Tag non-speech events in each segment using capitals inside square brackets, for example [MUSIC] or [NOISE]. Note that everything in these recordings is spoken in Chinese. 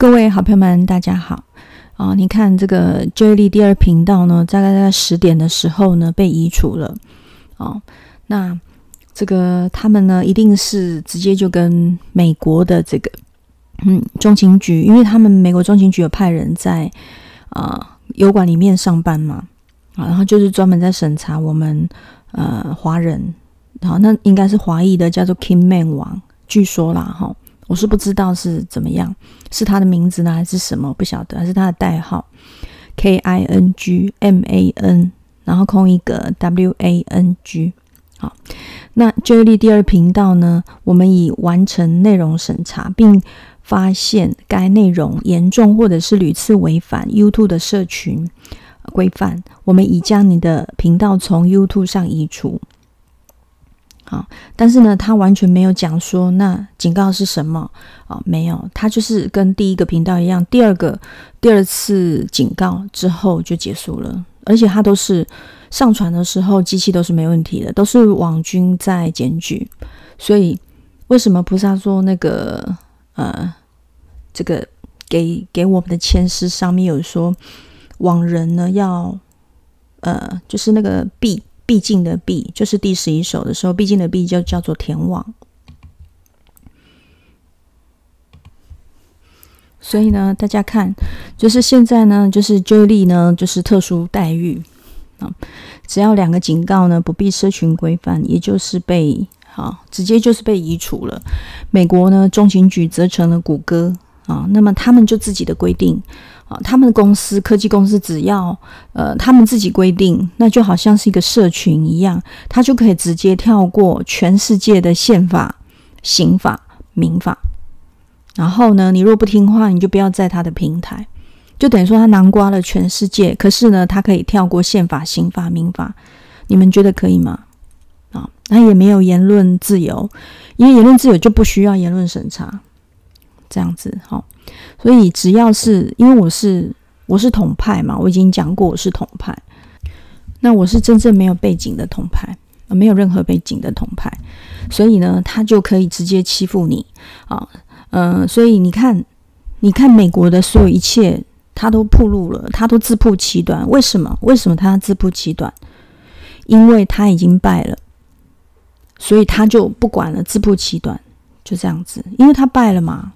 各位好朋友们，大家好啊！你看这个 J 莉第二频道呢，大概在十点的时候呢被移除了哦。那这个他们呢，一定是直接就跟美国的这个嗯中情局，因为他们美国中情局有派人在啊油管里面上班嘛啊，然后就是专门在审查我们呃华人，好，那应该是华裔的，叫做 King Man 王，据说啦哈。我是不知道是怎么样，是他的名字呢，还是什么？不晓得，还是他的代号？K I N G M A N，然后空一个 W A N G。好，那 J 莉第二频道呢？我们已完成内容审查，并发现该内容严重或者是屡次违反 YouTube 的社群规范，我们已将你的频道从 YouTube 上移除。啊，但是呢，他完全没有讲说那警告是什么啊？没有，他就是跟第一个频道一样，第二个第二次警告之后就结束了，而且他都是上传的时候机器都是没问题的，都是网军在检举，所以为什么菩萨说那个呃，这个给给我们的签诗上面有说网人呢要呃，就是那个币。毕竟的毕就是第十一首的时候，毕竟的毕就叫做田网。所以呢，大家看，就是现在呢，就是 Jolie 呢，就是特殊待遇啊，只要两个警告呢，不必社群规范，也就是被啊直接就是被移除了。美国呢，中情局责成了谷歌啊，那么他们就自己的规定。啊，他们的公司科技公司只要呃，他们自己规定，那就好像是一个社群一样，他就可以直接跳过全世界的宪法、刑法、民法。然后呢，你若不听话，你就不要在他的平台，就等于说他囊括了全世界。可是呢，他可以跳过宪法、刑法、民法，你们觉得可以吗？啊，他也没有言论自由，因为言论自由就不需要言论审查，这样子好。所以只要是因为我是我是统派嘛，我已经讲过我是统派，那我是真正没有背景的统派，没有任何背景的统派，所以呢，他就可以直接欺负你啊，嗯，所以你看，你看美国的所有一切，他都铺路了，他都自曝其短，为什么？为什么他自曝其短？因为他已经败了，所以他就不管了，自曝其短，就这样子，因为他败了嘛。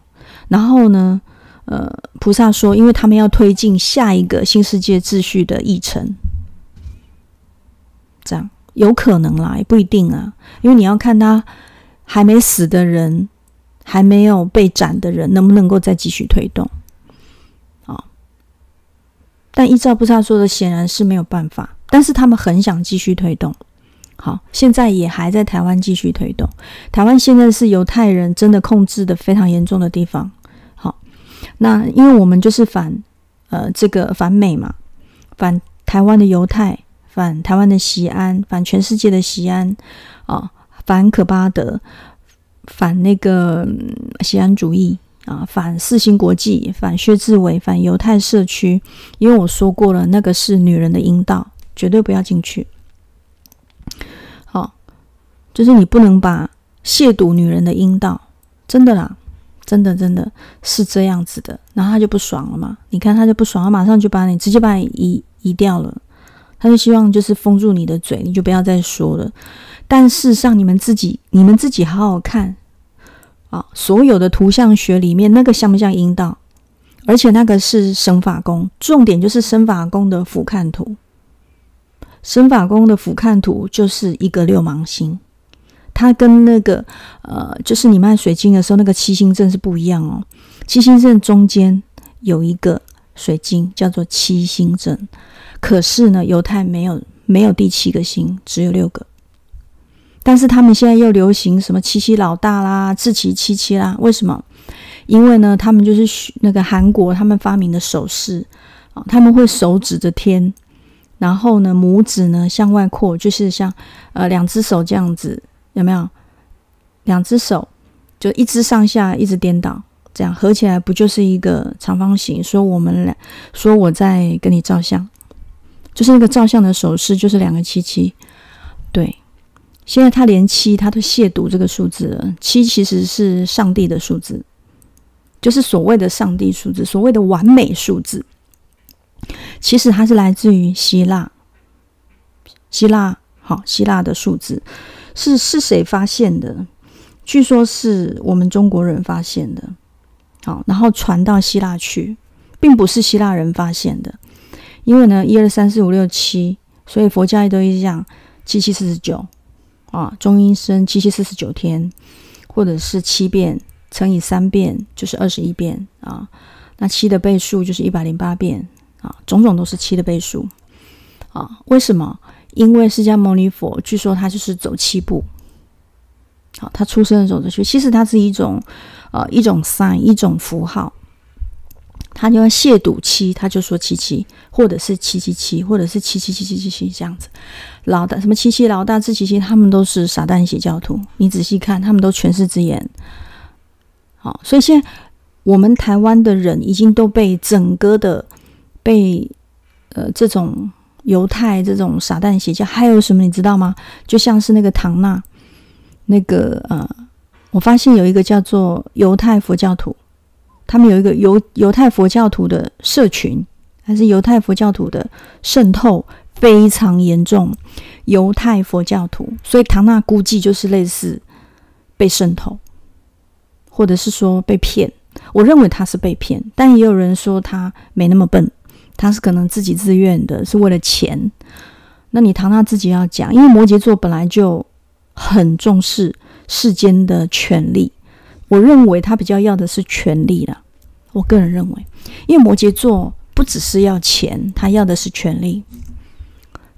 然后呢，呃，菩萨说，因为他们要推进下一个新世界秩序的议程，这样有可能啦，也不一定啊。因为你要看他还没死的人，还没有被斩的人，能不能够再继续推动？啊，但依照菩萨说的，显然是没有办法。但是他们很想继续推动。好，现在也还在台湾继续推动。台湾现在是犹太人真的控制的非常严重的地方。那因为我们就是反呃这个反美嘛，反台湾的犹太，反台湾的西安，反全世界的西安啊，反可巴德，反那个西安主义啊，反四星国际，反薛志伟，反犹太社区。因为我说过了，那个是女人的阴道，绝对不要进去。好就是你不能把亵渎女人的阴道，真的啦，真的真的是这样子的，然后他就不爽了嘛。你看他就不爽，他马上就把你直接把你移移掉了。他就希望就是封住你的嘴，你就不要再说了。但事实上，你们自己你们自己好好看啊，所有的图像学里面那个像不像阴道？而且那个是生法宫，重点就是生法宫的俯瞰图。生法宫的俯瞰图就是一个六芒星。它跟那个呃，就是你卖水晶的时候那个七星阵是不一样哦。七星阵中间有一个水晶叫做七星阵，可是呢，犹太没有没有第七个星，只有六个。但是他们现在又流行什么七七老大啦、自七七七啦？为什么？因为呢，他们就是那个韩国他们发明的手势啊，他们会手指着天，然后呢，拇指呢向外扩，就是像呃两只手这样子。有没有两只手，就一只上下一只颠倒，这样合起来不就是一个长方形？说我们俩说我在跟你照相，就是那个照相的手势，就是两个七七。对，现在他连七他都亵渎这个数字了，七其实是上帝的数字，就是所谓的上帝数字，所谓的完美数字，其实它是来自于希腊。希腊，好，希腊的数字是是谁发现的？据说是我们中国人发现的。好，然后传到希腊去，并不是希腊人发现的。因为呢，一二三四五六七，所以佛教都一讲七七四十九啊，中阴身七七四十九天，或者是七遍乘以三遍就是二十一遍啊。那七的倍数就是一百零八遍啊，种种都是七的倍数啊。为什么？因为释迦牟尼佛据说他就是走七步，好，他出生的时候就去。其实它是一种呃一种 sign 一种符号。他就要亵渎七，他就说七七，或者是七七七，或者是七七七七七七这样子。老大什么七七老大自七七，他们都是撒旦邪教徒。你仔细看，他们都权势之言。好，所以现在我们台湾的人已经都被整个的被呃这种犹太这种撒旦邪教，还有什么你知道吗？就像是那个唐纳，那个呃，我发现有一个叫做犹太佛教徒。他们有一个犹犹太佛教徒的社群，还是犹太佛教徒的渗透非常严重。犹太佛教徒，所以唐纳估计就是类似被渗透，或者是说被骗。我认为他是被骗，但也有人说他没那么笨，他是可能自己自愿的，是为了钱。那你唐纳自己要讲，因为摩羯座本来就很重视世间的权利。我认为他比较要的是权力了。我个人认为，因为摩羯座不只是要钱，他要的是权力。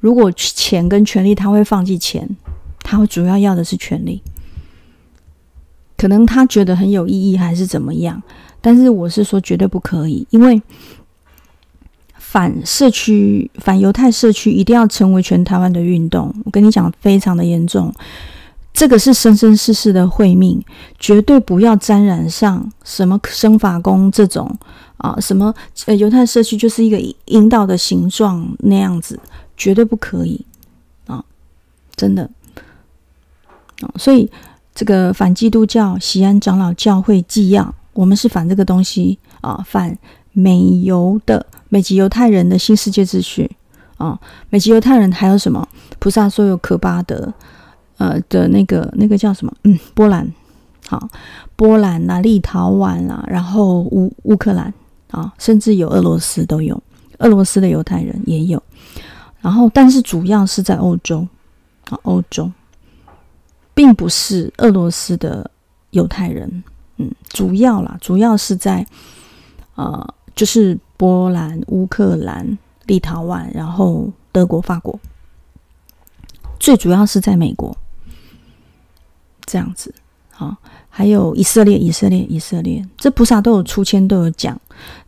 如果钱跟权力，他会放弃钱，他会主要要的是权力。可能他觉得很有意义，还是怎么样？但是我是说，绝对不可以，因为反社区、反犹太社区一定要成为全台湾的运动。我跟你讲，非常的严重。这个是生生世世的会命，绝对不要沾染上什么生法宫这种啊，什么呃犹太社区就是一个引导的形状那样子，绝对不可以啊，真的啊，所以这个反基督教西安长老教会纪要，我们是反这个东西啊，反美犹的美籍犹太人的新世界秩序。啊，美籍犹太人还有什么？菩萨说有可巴的。呃的那个那个叫什么？嗯，波兰，好，波兰啦，立陶宛啦，然后乌乌克兰。啊，甚至有俄罗斯都有，俄罗斯的犹太人也有，然后但是主要是在欧洲。啊，欧洲，并不是俄罗斯的犹太人，嗯，主要啦，主要是在呃，就是波兰、乌克兰、立陶宛，然后德国、法国，最主要是在美国。这样子，好，还有以色列，以色列，以色列，这菩萨都有出签，都有讲。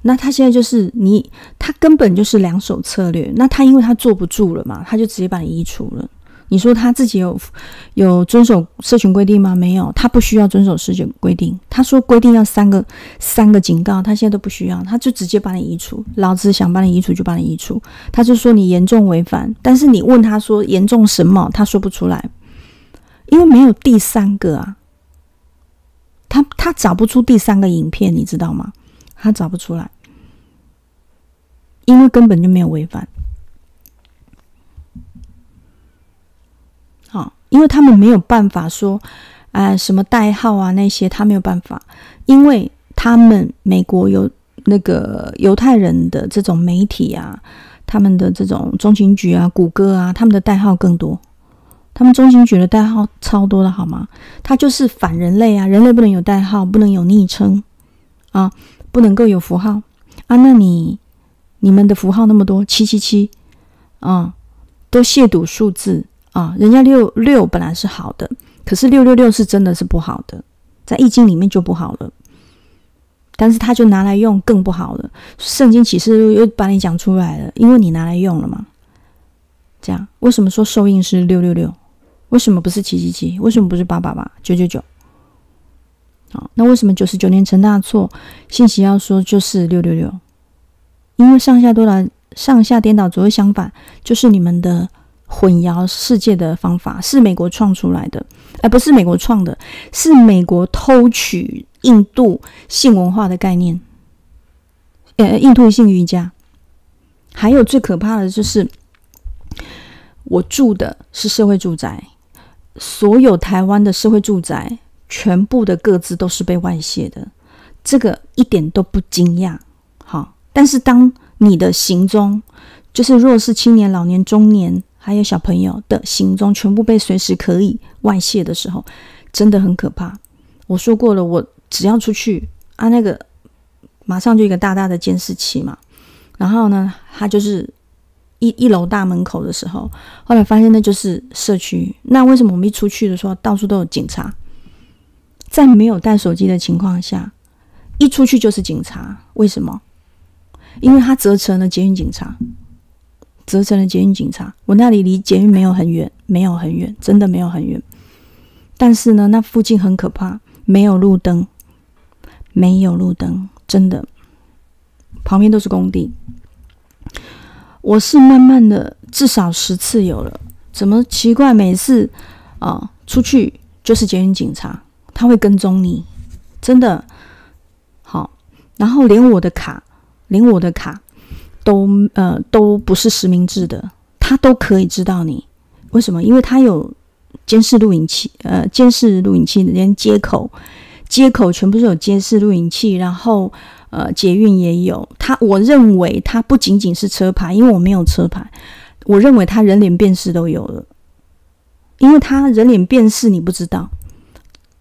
那他现在就是你，他根本就是两手策略。那他因为他坐不住了嘛，他就直接把你移除了。你说他自己有有遵守社群规定吗？没有，他不需要遵守社群规定。他说规定要三个三个警告，他现在都不需要，他就直接把你移除。老子想把你移除就把你移除。他就说你严重违反，但是你问他说严重什么，他说不出来。因为没有第三个啊，他他找不出第三个影片，你知道吗？他找不出来，因为根本就没有违反。好，因为他们没有办法说，啊，什么代号啊那些，他没有办法，因为他们美国有那个犹太人的这种媒体啊，他们的这种中情局啊、谷歌啊，他们的代号更多。他们中情局的代号超多的好吗？他就是反人类啊！人类不能有代号，不能有昵称啊，不能够有符号啊。那你你们的符号那么多，七七七啊，都亵渎数字啊！人家六六本来是好的，可是六六六是真的是不好的，在易经里面就不好了。但是他就拿来用更不好了。圣经启示录又把你讲出来了，因为你拿来用了嘛。这样为什么说受印是六六六？为什么不是七七七？为什么不是八八八九九九？好，那为什么九十九年成大错？信息要说就是六六六，因为上下都来，上下颠倒，左右相反，就是你们的混淆世界的方法，是美国创出来的，而不是美国创的，是美国偷取印度性文化的概念，呃，印度性瑜伽。还有最可怕的就是，我住的是社会住宅，所有台湾的社会住宅全部的各自都是被外泄的，这个一点都不惊讶。好，但是当你的行踪，就是若是青年、老年、中年，还有小朋友的行踪，全部被随时可以外泄的时候，真的很可怕。我说过了，我只要出去啊，那个马上就一个大大的监视器嘛。然后呢，他就是一 [LAUGHS] 一楼大门口的时候，后来发现那就是社区。那为什么我们一出去的时候，到处都有警察？在没有带手机的情况下，一出去就是警察。为什么？因为他责成了捷运警察，折成了捷运警察。我那里离捷运没有很远，没有很远，真的没有很远。但是呢，那附近很可怕，没有路灯，没有路灯，真的。旁边都是工地，我是慢慢的，至少十次有了。怎么奇怪？每次啊出去就是捷运警察，他会跟踪你，真的好。然后连我的卡，连我的卡都呃都不是实名制的，他都可以知道你。为什么？因为他有监视录影器，呃，监视录影器连接口，接口全部是有监视录影器，然后。呃，捷运也有他，我认为他不仅仅是车牌，因为我没有车牌，我认为他人脸辨识都有了，因为他人脸辨识你不知道，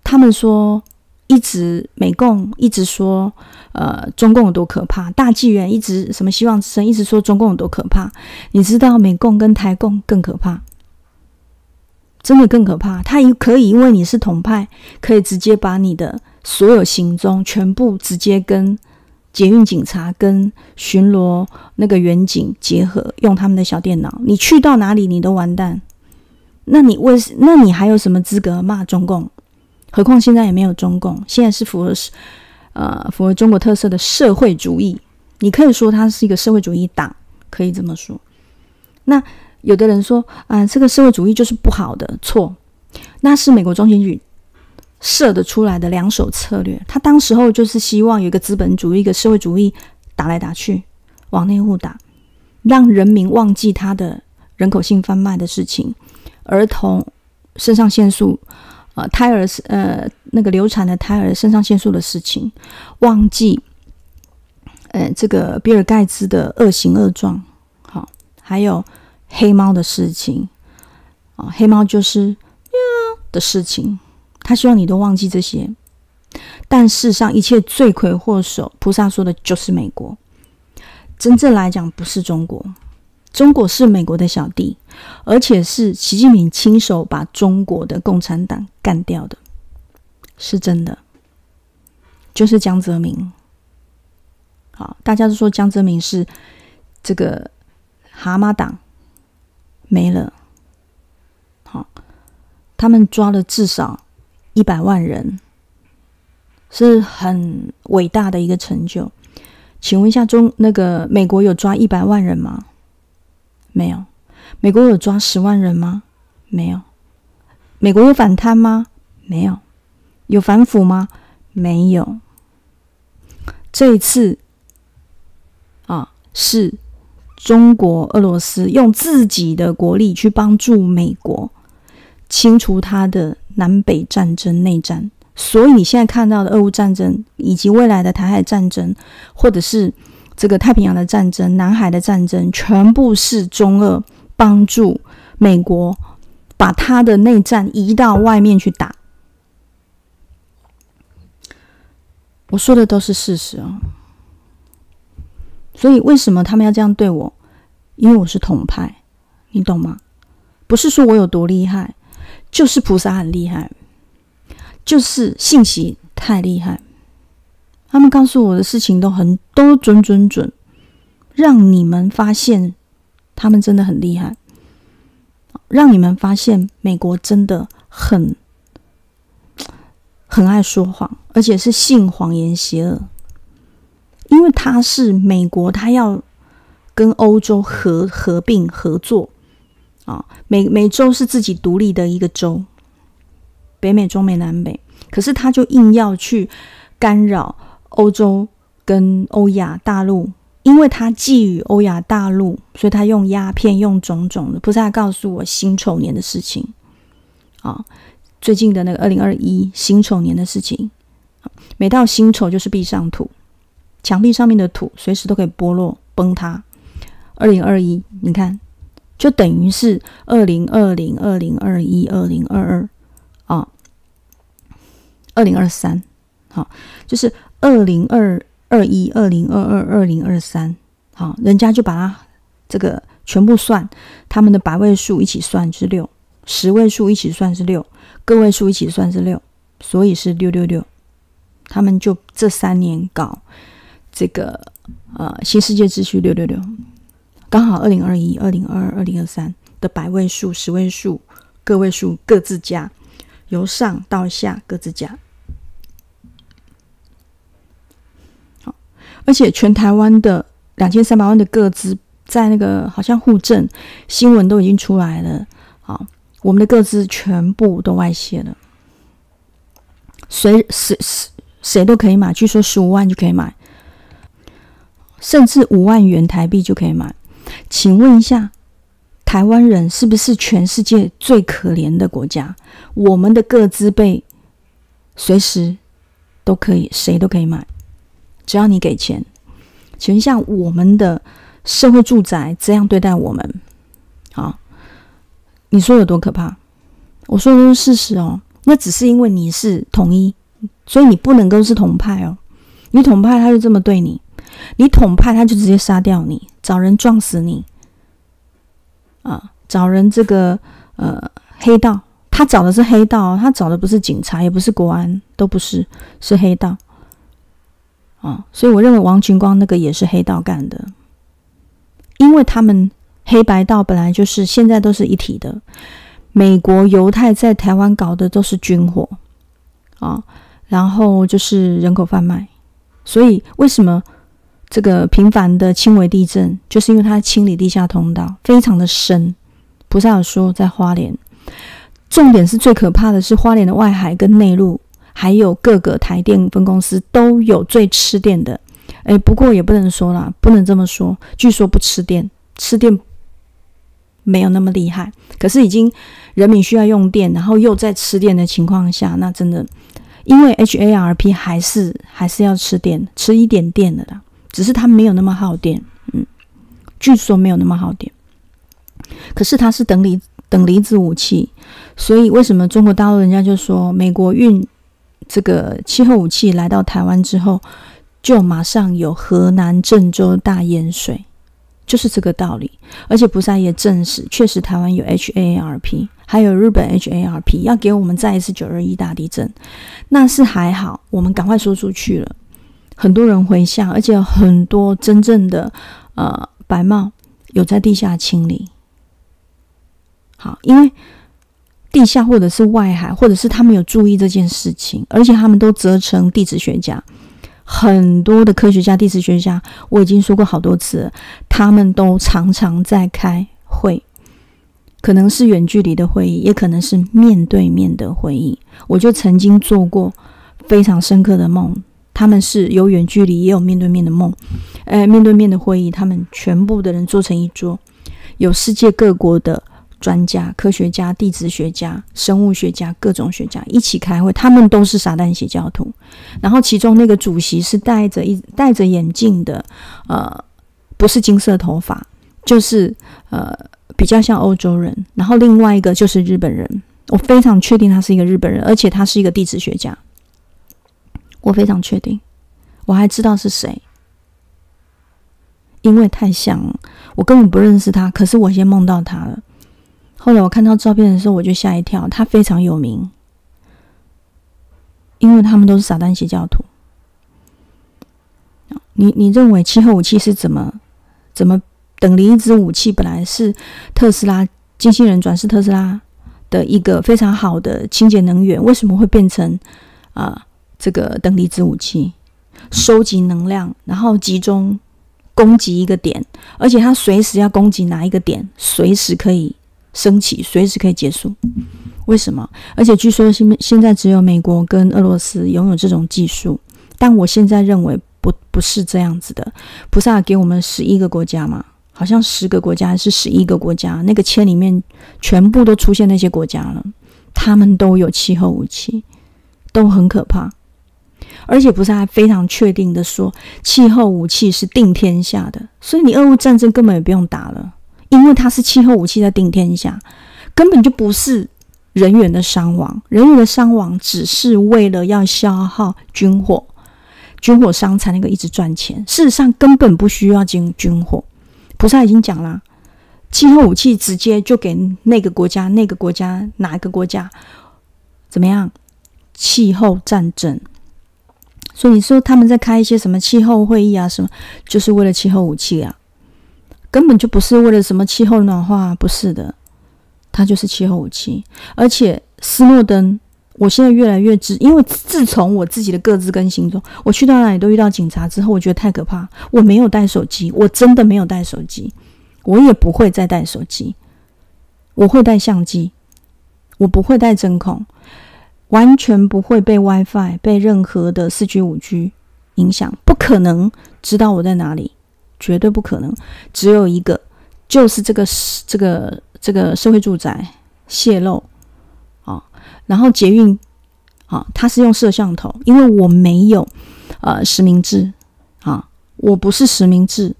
他们说一直美共一直说，呃，中共有多可怕，大纪元一直什么希望之声一直说中共有多可怕，你知道美共跟台共更可怕，真的更可怕，他也可以因为你是统派，可以直接把你的所有行踪全部直接跟。捷运警察跟巡逻那个远警结合，用他们的小电脑，你去到哪里你都完蛋。那你为那你还有什么资格骂中共？何况现在也没有中共，现在是符合呃符合中国特色的社会主义。你可以说它是一个社会主义党，可以这么说。那有的人说啊，这个社会主义就是不好的，错。那是美国中情局。设的出来的两手策略，他当时候就是希望有一个资本主义、一个社会主义打来打去，往内互打，让人民忘记他的人口性贩卖的事情，儿童肾上腺素，呃，胎儿是呃那个流产的胎儿肾上腺素的事情，忘记，呃，这个比尔盖茨的恶行恶状，好，还有黑猫的事情，啊，黑猫就是呀的事情。他希望你都忘记这些，但世上一切罪魁祸首，菩萨说的就是美国。真正来讲，不是中国，中国是美国的小弟，而且是习近平亲手把中国的共产党干掉的，是真的。就是江泽民，好，大家都说江泽民是这个蛤蟆党没了，好，他们抓了至少。一百万人是很伟大的一个成就，请问一下，中那个美国有抓一百万人吗？没有。美国有抓十万人吗？没有。美国有反贪吗？没有。有反腐吗？没有。这一次啊，是中国、俄罗斯用自己的国力去帮助美国清除他的。南北战争、内战，所以你现在看到的俄乌战争，以及未来的台海战争，或者是这个太平洋的战争、南海的战争，全部是中俄帮助美国把他的内战移到外面去打。我说的都是事实啊。所以为什么他们要这样对我？因为我是统派，你懂吗？不是说我有多厉害。就是菩萨很厉害，就是信息太厉害。他们告诉我的事情都很都准准准，让你们发现他们真的很厉害，让你们发现美国真的很很爱说谎，而且是信谎言邪恶。因为他是美国，他要跟欧洲合合并合作。啊，美美洲是自己独立的一个州，北美、中美、南美，可是他就硬要去干扰欧洲跟欧亚大陆，因为他觊觎欧亚大陆，所以他用鸦片，用种种的，不是他告诉我辛丑年的事情啊。最近的那个二零二一辛丑年的事情，每到辛丑就是壁上土，墙壁上面的土随时都可以剥落崩塌。二零二一，你看，就等于是二零二零、二零二一、二零二二啊，二零二三，好，就是二零二二一、二零二二、二零二三，好，人家就把它这个全部算，他们的百位数一起算是六，十位数一起算是六。个位数一起算是六，所以是六六六。他们就这三年搞这个呃新世界秩序六六六，刚好二零二一、二零二二、二零二三的百位数、十位数、个位数各自加，由上到下各自加。而且全台湾的两千三百万的个资，在那个好像户政新闻都已经出来了。好。我们的个资全部都外泄了，谁谁谁谁都可以买，据说十五万就可以买，甚至五万元台币就可以买。请问一下，台湾人是不是全世界最可怜的国家？我们的各自被随时都可以，谁都可以买，只要你给钱。请问一下，我们的社会住宅这样对待我们，好？你说有多可怕？我说的都是事实哦。那只是因为你是统一，所以你不能够是统派哦。你统派他就这么对你，你统派他就直接杀掉你，找人撞死你。啊，找人这个呃黑道，他找的是黑道，他找的不是警察，也不是国安，都不是，是黑道。啊，所以我认为王群光那个也是黑道干的，因为他们。黑白道本来就是现在都是一体的。美国犹太在台湾搞的都是军火啊，然后就是人口贩卖。所以为什么这个频繁的轻微地震，就是因为它清理地下通道非常的深。菩萨有说在花莲，重点是最可怕的是花莲的外海跟内陆，还有各个台电分公司都有最吃电的。诶，不过也不能说啦，不能这么说。据说不吃电，吃电。没有那么厉害，可是已经人民需要用电，然后又在吃电的情况下，那真的，因为 HARP 还是还是要吃电，吃一点电的啦，只是它没有那么耗电，嗯，据说没有那么耗电，可是它是等离等离子武器，所以为什么中国大陆人家就说美国运这个气候武器来到台湾之后，就马上有河南郑州大淹水。就是这个道理，而且菩萨也证实，确实台湾有 HARP，还有日本 HARP，要给我们再一次九二一大地震，那是还好，我们赶快说出去了，很多人回想，而且很多真正的呃白帽有在地下清理，好，因为地下或者是外海，或者是他们有注意这件事情，而且他们都责成地质学家。很多的科学家、地质学家，我已经说过好多次，他们都常常在开会，可能是远距离的会议，也可能是面对面的会议。我就曾经做过非常深刻的梦，他们是有远距离，也有面对面的梦。呃，面对面的会议，他们全部的人坐成一桌，有世界各国的。专家、科学家、地质学家、生物学家，各种学家一起开会，他们都是撒旦邪教徒。然后其中那个主席是戴着一戴着眼镜的，呃，不是金色头发，就是呃比较像欧洲人。然后另外一个就是日本人，我非常确定他是一个日本人，而且他是一个地质学家。我非常确定，我还知道是谁，因为太像了，我根本不认识他，可是我先梦到他了。后来我看到照片的时候，我就吓一跳。他非常有名，因为他们都是撒旦邪教徒。你你认为气候武器是怎么怎么等离子武器？本来是特斯拉机器人转世特斯拉的一个非常好的清洁能源，为什么会变成啊这个等离子武器？收集能量，然后集中攻击一个点，而且它随时要攻击哪一个点，随时可以。升起，随时可以结束。为什么？而且据说现现在只有美国跟俄罗斯拥有这种技术但我现在认为不不是这样子的。菩萨给我们十一个国家嘛，好像十个国家还是十一个国家，那个签里面全部都出现那些国家了，他们都有气候武器，都很可怕。而且菩萨还非常确定的说，气候武器是定天下的，所以你俄乌战争根本也不用打了，因为它是气候武器在定天下，根本就不是。人员的伤亡，人员的伤亡只是为了要消耗军火，军火商才能够一直赚钱。事实上，根本不需要进军火。菩萨已经讲了，气候武器直接就给那个国家、那个国家哪一个国家怎么样？气候战争。所以你说他们在开一些什么气候会议啊？什么就是为了气候武器啊？根本就不是为了什么气候暖化，不是的。它就是气候武器，而且斯诺登，我现在越来越知，因为自从我自己的各自跟行踪，我去到哪里都遇到警察之后，我觉得太可怕。我没有带手机，我真的没有带手机，我也不会再带手机。我会带相机，我不会带针孔，完全不会被 WiFi、被任何的四 G、五 G 影响，不可能知道我在哪里，绝对不可能。只有一个，就是这个这个。这个社会住宅泄露，啊，然后捷运，啊，它是用摄像头，因为我没有呃实名制，啊，我不是实名制，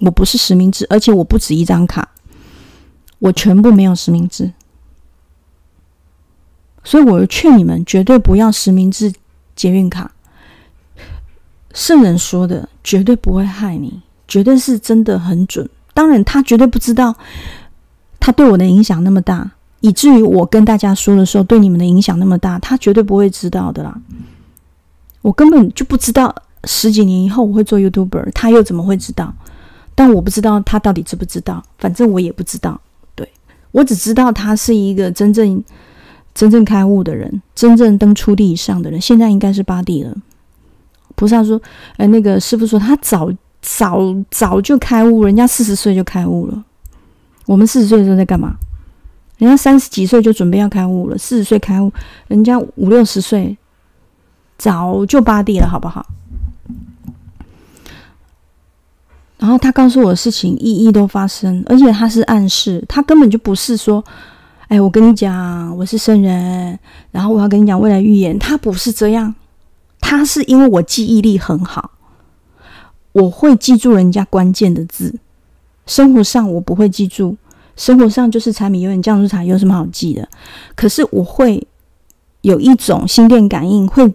我不是实名制，而且我不止一张卡，我全部没有实名制，所以我劝你们绝对不要实名制捷运卡。圣人说的绝对不会害你，绝对是真的很准。当然，他绝对不知道他对我的影响那么大，以至于我跟大家说的时候，对你们的影响那么大，他绝对不会知道的啦。我根本就不知道十几年以后我会做 YouTuber，他又怎么会知道？但我不知道他到底知不知道，反正我也不知道。对我只知道他是一个真正真正开悟的人，真正登初地以上的人，现在应该是八地了。菩萨说：“哎，那个师傅说他早。”早早就开悟，人家四十岁就开悟了。我们四十岁的时候在干嘛？人家三十几岁就准备要开悟了，四十岁开悟，人家五六十岁早就八地了，好不好？然后他告诉我的事情一一都发生，而且他是暗示，他根本就不是说，哎，我跟你讲，我是圣人，然后我要跟你讲未来预言，他不是这样，他是因为我记忆力很好。我会记住人家关键的字，生活上我不会记住，生活上就是柴米油盐酱醋茶有什么好记的？可是我会有一种心电感应，会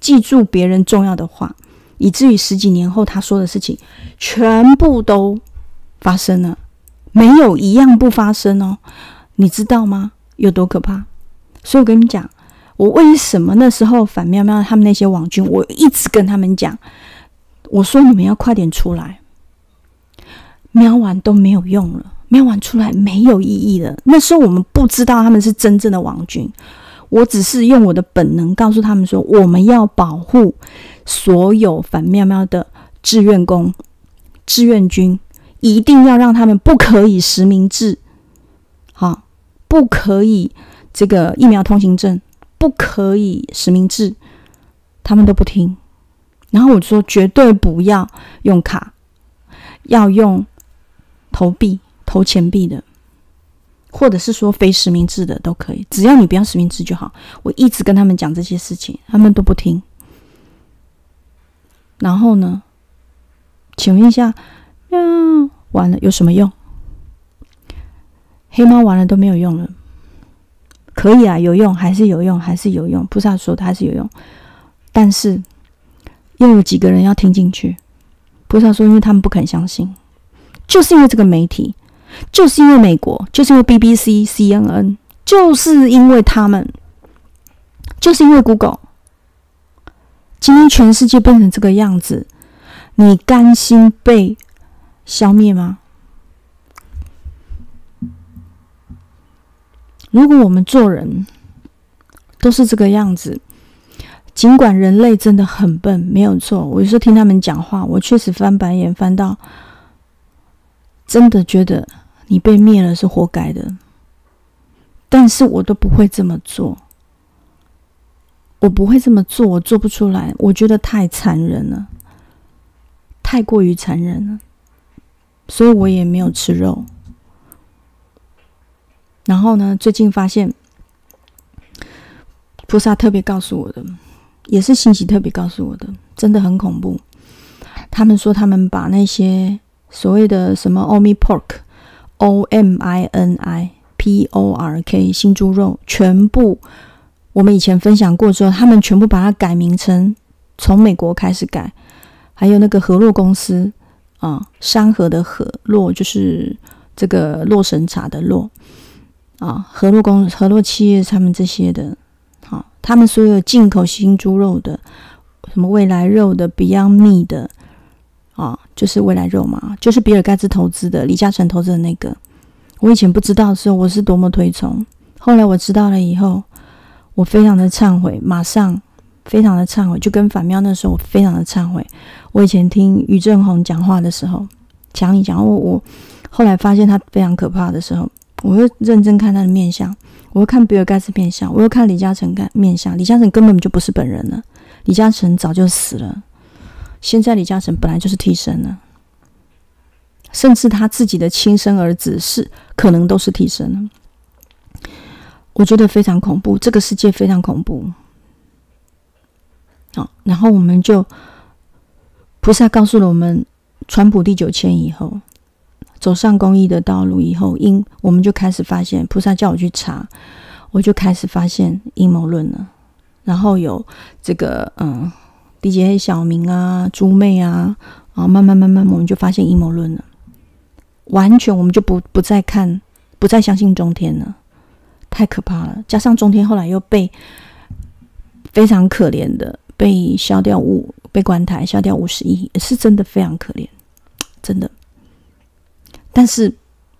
记住别人重要的话，以至于十几年后他说的事情全部都发生了，没有一样不发生哦。你知道吗？有多可怕？所以我跟你讲，我为什么那时候反喵喵他们那些网军，我一直跟他们讲。我说你们要快点出来，喵完都没有用了，喵完出来没有意义了。那时候我们不知道他们是真正的网军，我只是用我的本能告诉他们说，我们要保护所有反喵喵的志愿工、志愿军，一定要让他们不可以实名制，好，不可以这个疫苗通行证，不可以实名制，他们都不听。然后我说绝对不要用卡，要用投币、投钱币的，或者是说非实名制的都可以，只要你不要实名制就好。我一直跟他们讲这些事情，他们都不听。然后呢？请问一下，呀，完了有什么用？黑猫完了都没有用了。可以啊，有用还是有用，还是有用。菩萨说的还是有用，但是。又有几个人要听进去？菩萨说：“因为他们不肯相信，就是因为这个媒体，就是因为美国，就是因为 BBC、CNN，就是因为他们，就是因为 Google。今天全世界变成这个样子，你甘心被消灭吗？如果我们做人都是这个样子。”尽管人类真的很笨，没有错。我有时候听他们讲话，我确实翻白眼，翻到真的觉得你被灭了是活该的。但是我都不会这么做，我不会这么做，我做不出来，我觉得太残忍了，太过于残忍了，所以我也没有吃肉。然后呢，最近发现菩萨特别告诉我的，也是信息特别告诉我的，真的很恐怖。他们说他们把那些所谓的什么 Omi Pork，O M I N I P O R K 新猪肉全部。我们以前分享过之后，他们全部把它改名称，从美国开始改，还有那个河洛公司啊，山河的河洛就是这个洛神茶的洛啊，河洛公河洛企业他们这些的，好，他们所有进口新猪肉的，什么未来肉的 Beyond Me 的啊，就是未来肉嘛，就是比尔盖茨投资的，李嘉诚投资的那个，我以前不知道的时候，我是多么推崇，后来我知道了以后。我非常的忏悔，马上非常的忏悔，就跟反喵那时候，我非常的忏悔。我以前听于正宏讲话的时候，讲你讲我，我后来发现他非常可怕的时候，我会认真看他的面相，我会看比尔盖茨面相，我会看李嘉诚看面相。李嘉诚根本就不是本人了，李嘉诚早就死了。现在李嘉诚本来就是替身了，甚至他自己的亲生儿子是可能都是替身了。我觉得非常恐怖，这个世界非常恐怖。好，然后我们就菩萨告诉了我们，川普第九千以后走上公益的道路以后，因我们就开始发现，菩萨叫我去查，我就开始发现阴谋论了。然后有这个嗯，DJ 小明啊、猪妹啊，啊，慢慢慢慢，我们就发现阴谋论了，完全我们就不不再看，不再相信中天了。太可怕了！加上中天后来又被非常可怜的被消掉五被关台消掉五十亿，是真的非常可怜，真的。但是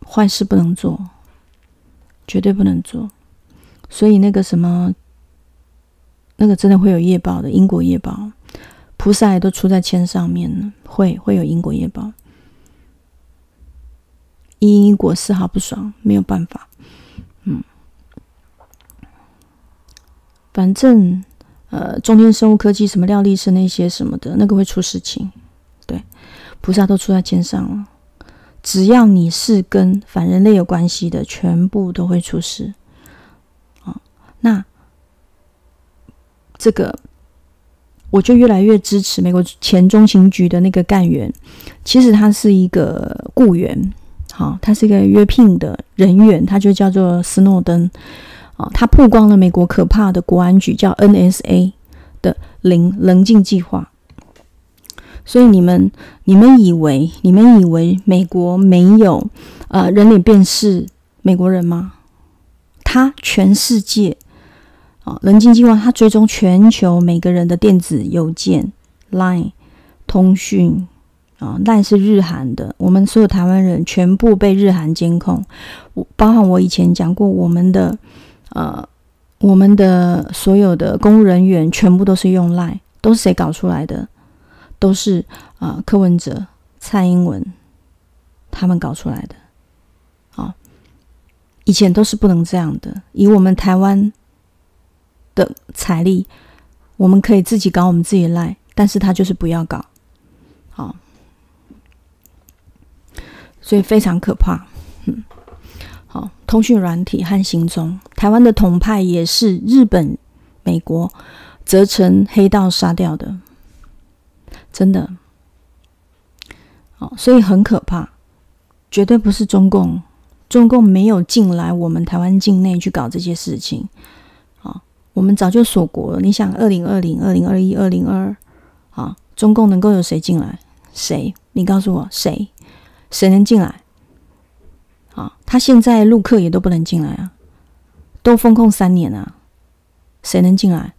坏事不能做，绝对不能做。所以那个什么，那个真的会有业报的因果业报，菩萨也都出在签上面了，会会有因果业报。因因果丝毫不爽，没有办法。嗯反正，呃，中天生物科技什么廖力士那些什么的，那个会出事情。对，菩萨都出在肩上了。只要你是跟反人类有关系的，全部都会出事。啊，那这个我就越来越支持美国前中情局的那个干员。其实他是一个雇员，好，他是一个约聘的人员，他就叫做斯诺登。啊，他曝光了美国可怕的国安局叫 NSA 的零棱镜计划，所以你们你们以为你们以为美国没有呃人脸辨识美国人吗？他全世界啊棱镜计划，他追踪全球每个人的电子邮件、Line 通讯啊，Line 是日韩的，我们所有台湾人全部被日韩监控，我包含我以前讲过我们的。呃，我们的所有的公务人员全部都是用 Line，，都是谁搞出来的？都是啊，柯文哲、蔡英文他们搞出来的。啊，以前都是不能这样的。以我们台湾的财力，我们可以自己搞我们自己赖，但是他就是不要搞。好，所以非常可怕。嗯。好，通讯软体和行踪，台湾的统派也是日本、美国责成黑道杀掉的，真的。好，所以很可怕，绝对不是中共，中共没有进来我们台湾境内去搞这些事情。好，我们早就锁国了。你想，二零二零、二零二一、二零二，啊，中共能够有谁进来？谁？你告诉我，谁？谁能进来？啊，他现在陆客也都不能进来啊，都封控三年啊，谁能进来？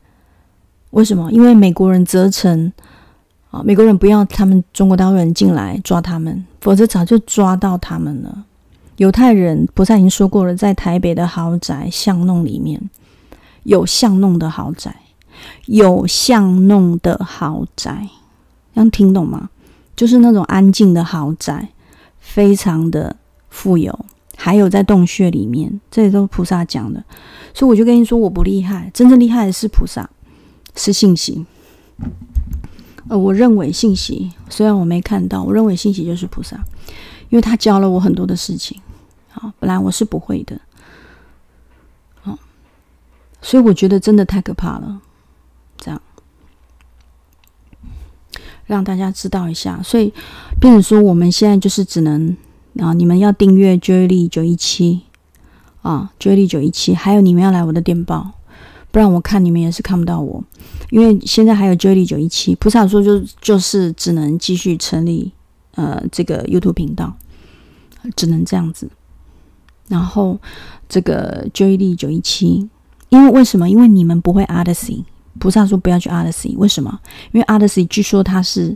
为什么？因为美国人责成啊，美国人不要他们中国大陆人进来抓他们，否则早就抓到他们了。犹太人，菩萨已经说过了，在台北的豪宅巷弄里面有巷弄的豪宅，有巷弄的豪宅，能听懂吗？就是那种安静的豪宅，非常的。富有，还有在洞穴里面，这些都是菩萨讲的，所以我就跟你说，我不厉害，真正厉害的是菩萨。是信息。呃，我认为信息虽然我没看到，我认为信息就是菩萨，因为他教了我很多的事情。好，本来我是不会的，好，所以我觉得真的太可怕了。这样让大家知道一下，所以变成说我们现在就是只能啊，你们要订阅 J 力九一七啊，J 力九一七，还有你们要来我的电报。不然我看你们也是看不到我，因为现在还有 Joy 九一七，菩萨说就就是只能继续成立呃这个 YouTube 频道，只能这样子。然后这个 Joy 九一七，因为为什么？因为你们不会 Odyssey，菩萨说不要去 Odyssey，为什么？因为 Odyssey 据说它是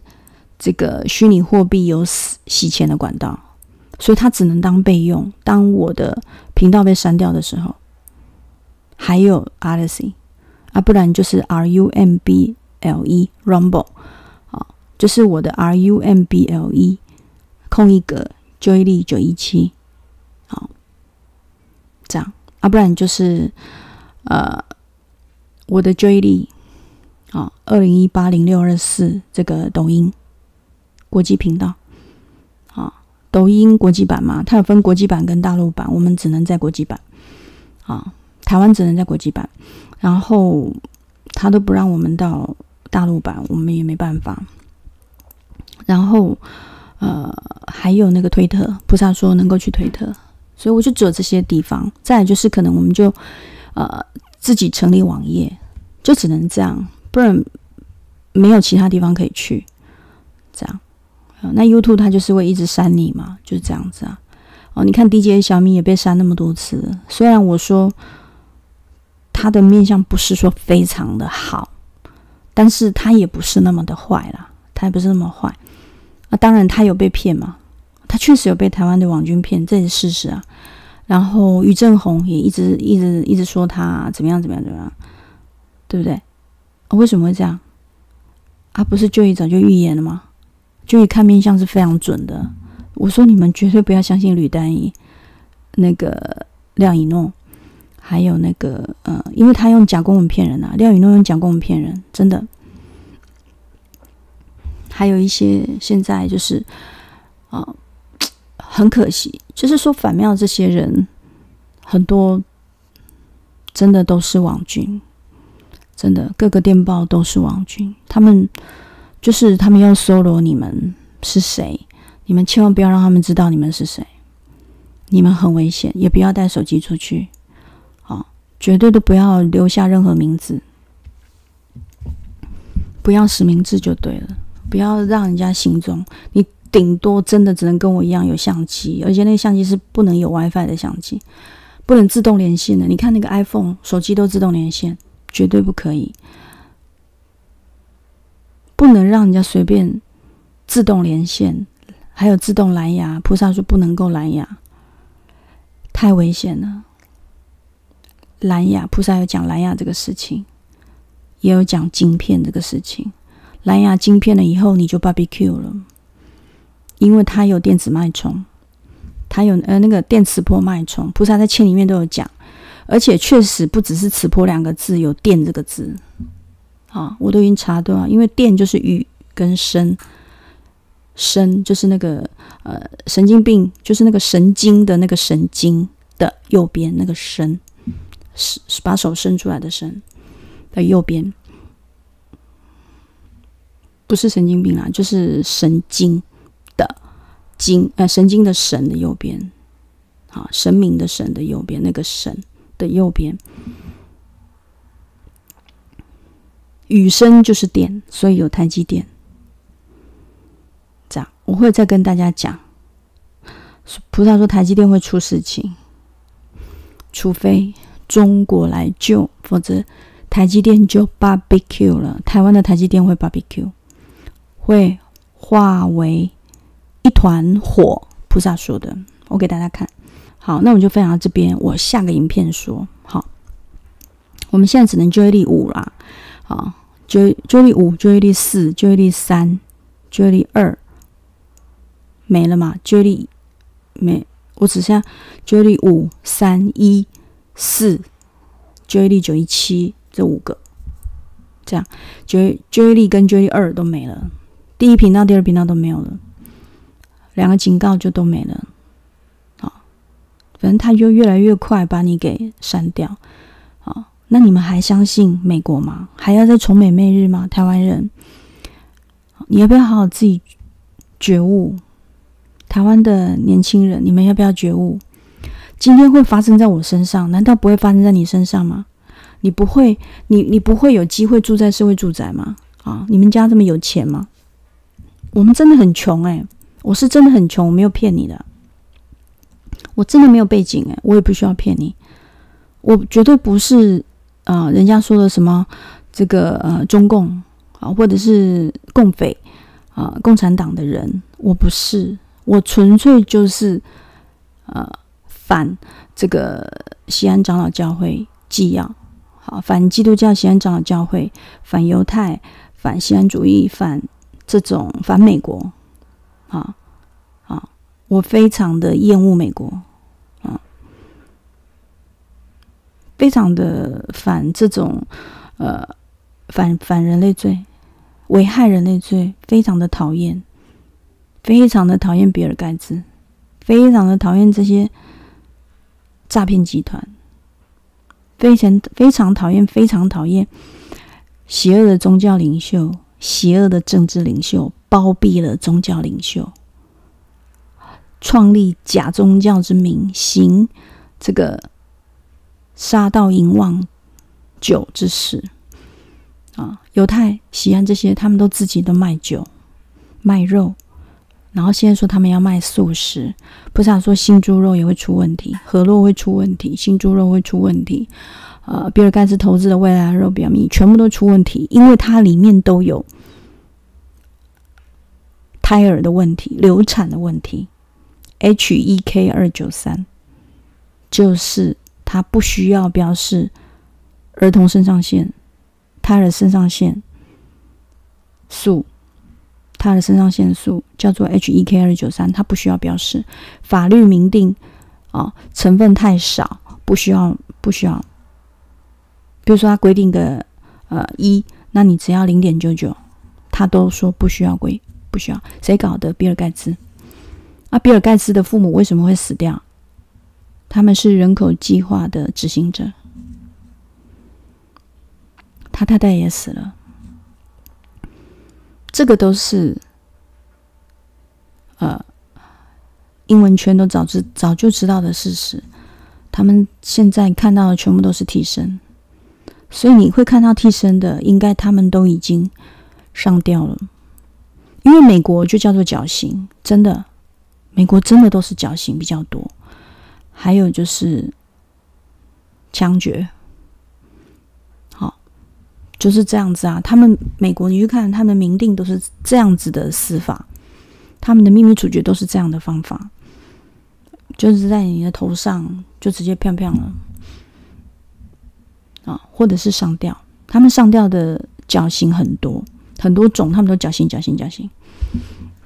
这个虚拟货币有洗洗钱的管道，所以它只能当备用。当我的频道被删掉的时候。还有 Odyssey 啊，不然就是 R U M B L E Rumble 啊，就是我的 R U M B L E 空一格 Joy 力九一七啊，这样啊，不然就是呃我的 Joy 力啊，二零一八零六二四这个抖音国际频道啊，抖音国际版嘛，它有分国际版跟大陆版，我们只能在国际版啊。台湾只能在国际版，然后他都不让我们到大陆版，我们也没办法。然后，呃，还有那个推特，菩萨说能够去推特，所以我就只有这些地方。再就是可能我们就呃自己成立网页，就只能这样，不然没有其他地方可以去。这样，那 YouTube 它就是会一直删你嘛，就是这样子啊。哦，你看 DJ 小米也被删那么多次，虽然我说。他的面相不是说非常的好，但是他也不是那么的坏啦，他也不是那么坏。啊，当然他有被骗嘛，他确实有被台湾的网军骗，这是事实啊。然后于正宏也一直一直一直说他怎么样怎么样怎么样，对不对？为什么会这样？啊，不是就一早就预言了吗？就一看面相是非常准的。我说你们绝对不要相信吕丹仪，那个廖以诺。还有那个呃，因为他用假公文骗人啊，廖宇诺用假公文骗人，真的。还有一些现在就是啊，很可惜，就是说反庙这些人很多真的都是网军，真的各个电报都是网军，他们就是他们要搜罗你们是谁，你们千万不要让他们知道你们是谁，你们很危险，也不要带手机出去。绝对都不要留下任何名字，不要实名制就对了。不要让人家行踪，你顶多真的只能跟我一样有相机，而且那个相机是不能有 WiFi 的相机，不能自动连线的。你看那个 iPhone 手机都自动连线，绝对不可以，不能让人家随便自动连线，还有自动蓝牙。菩萨说不能够蓝牙，太危险了。蓝牙菩萨有讲蓝牙这个事情，也有讲晶片这个事情。蓝牙晶片了以后，你就 barbecue 了，因为它有电子脉冲，它有呃那个电磁波脉冲。菩萨在签里面都有讲，而且确实不只是磁波两个字，有电这个字。啊，我都已经查到了，因为电就是语跟声，声就是那个呃神经病，就是那个神经的那个神经的右边那个声。是是把手伸出来的伸的右边，不是神经病啊，就是神经的经呃神经的神的右边，啊神明的神的右边那个神的右边，雨声就是电，所以有台积电。这样我会再跟大家讲，菩萨说台积电会出事情，除非。中国来救，否则台积电就 barbecue 了。台湾的台积电会 barbecue，会化为一团火。菩萨说的，我给大家看。好，那我就分享到这边。我下个影片说好。我们现在只能注意力五啦。好，注注意力五，注意力四，注意力三，注意力二没了嘛？注意力没，我只剩下注意力五三一。四 J 力九一七这五个这样，J J 力跟 J 力二都没了，第一频道、第二频道都没有了，两个警告就都没了。好，反正他就越来越快把你给删掉。好，那你们还相信美国吗？还要再崇美媚日吗？台湾人，你要不要好好自己觉悟？台湾的年轻人，你们要不要觉悟？今天会发生在我身上，难道不会发生在你身上吗？你不会，你你不会有机会住在社会住宅吗？啊，你们家这么有钱吗？我们真的很穷诶，我是真的很穷，我没有骗你的，我真的没有背景诶，我也不需要骗你，我绝对不是啊，人家说的什么这个呃中共啊，或者是共匪啊，共产党的人，我不是，我纯粹就是呃。反这个西安长老教会纪要，好，反基督教西安长老教会，反犹太，反西安主义，反这种反美国，啊啊，我非常的厌恶美国，啊，非常的反这种呃反反人类罪，危害人类罪，非常的讨厌，非常的讨厌比尔盖茨，非常的讨厌这些。诈骗集团非常非常讨厌，非常讨厌邪恶的宗教领袖，邪恶的政治领袖，包庇了宗教领袖，创立假宗教之名，行这个杀盗淫妄酒之事啊！犹太、西安这些，他们都自己都卖酒、卖肉。然后现在说他们要卖素食，不是说新猪肉也会出问题，河洛会出问题，新猪肉会出问题，呃，比尔盖茨投资的未来肉表面全部都出问题，因为它里面都有胎儿的问题、流产的问题。H E K 二九三就是它不需要标示儿童肾上腺、胎儿肾上腺素。它的肾上腺素叫做 H E K 二九三，它不需要标示，法律明定啊，成分太少，不需要不需要。比如说它规定的呃一，那你只要零点九九，他都说不需要规不需要。谁搞的？比尔盖茨。啊，比尔盖茨的父母为什么会死掉？他们是人口计划的执行者，他太太也死了。这个都是，呃，英文圈都早知早就知道的事实。他们现在看到的全部都是替身，所以你会看到替身的，应该他们都已经上吊了。因为美国就叫做绞刑，真的，美国真的都是绞刑比较多，还有就是枪决。就是这样子啊，他们美国，你去看他们明定都是这样子的司法，他们的秘密处决都是这样的方法，就是在你的头上就直接砰砰了啊，或者是上吊，他们上吊的绞刑很多很多种，他们都绞刑绞刑绞刑，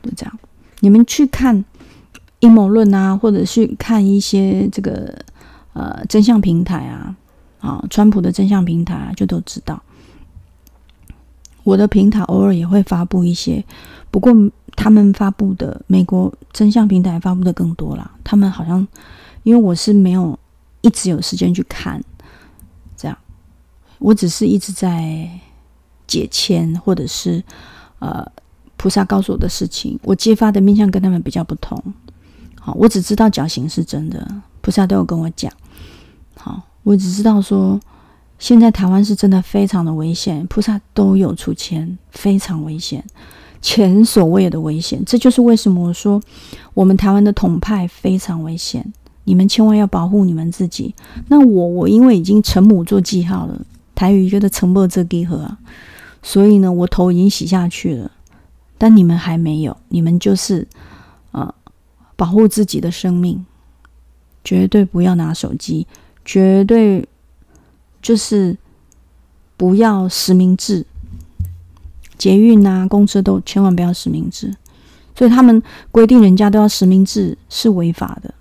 就这样。你们去看阴谋论啊，或者去看一些这个呃真相平台啊，啊，川普的真相平台啊，就都知道。我的平台偶尔也会发布一些，不过他们发布的美国真相平台发布的更多啦。他们好像因为我是没有一直有时间去看，这样，我只是一直在解签或者是呃菩萨告诉我的事情，我揭发的面向跟他们比较不同。好，我只知道绞刑是真的，菩萨都有跟我讲。好，我只知道说。现在台湾是真的非常的危险，菩萨都有出钱，非常危险，前所未有的危险。这就是为什么我说我们台湾的统派非常危险，你们千万要保护你们自己。那我我因为已经成母做记号了，台语觉得成末这地河啊，所以呢，我头已经洗下去了。但你们还没有，你们就是呃保护自己的生命，绝对不要拿手机，绝对。就是不要实名制，捷运啊、公车都千万不要实名制。所以他们规定人家都要实名制是违法的，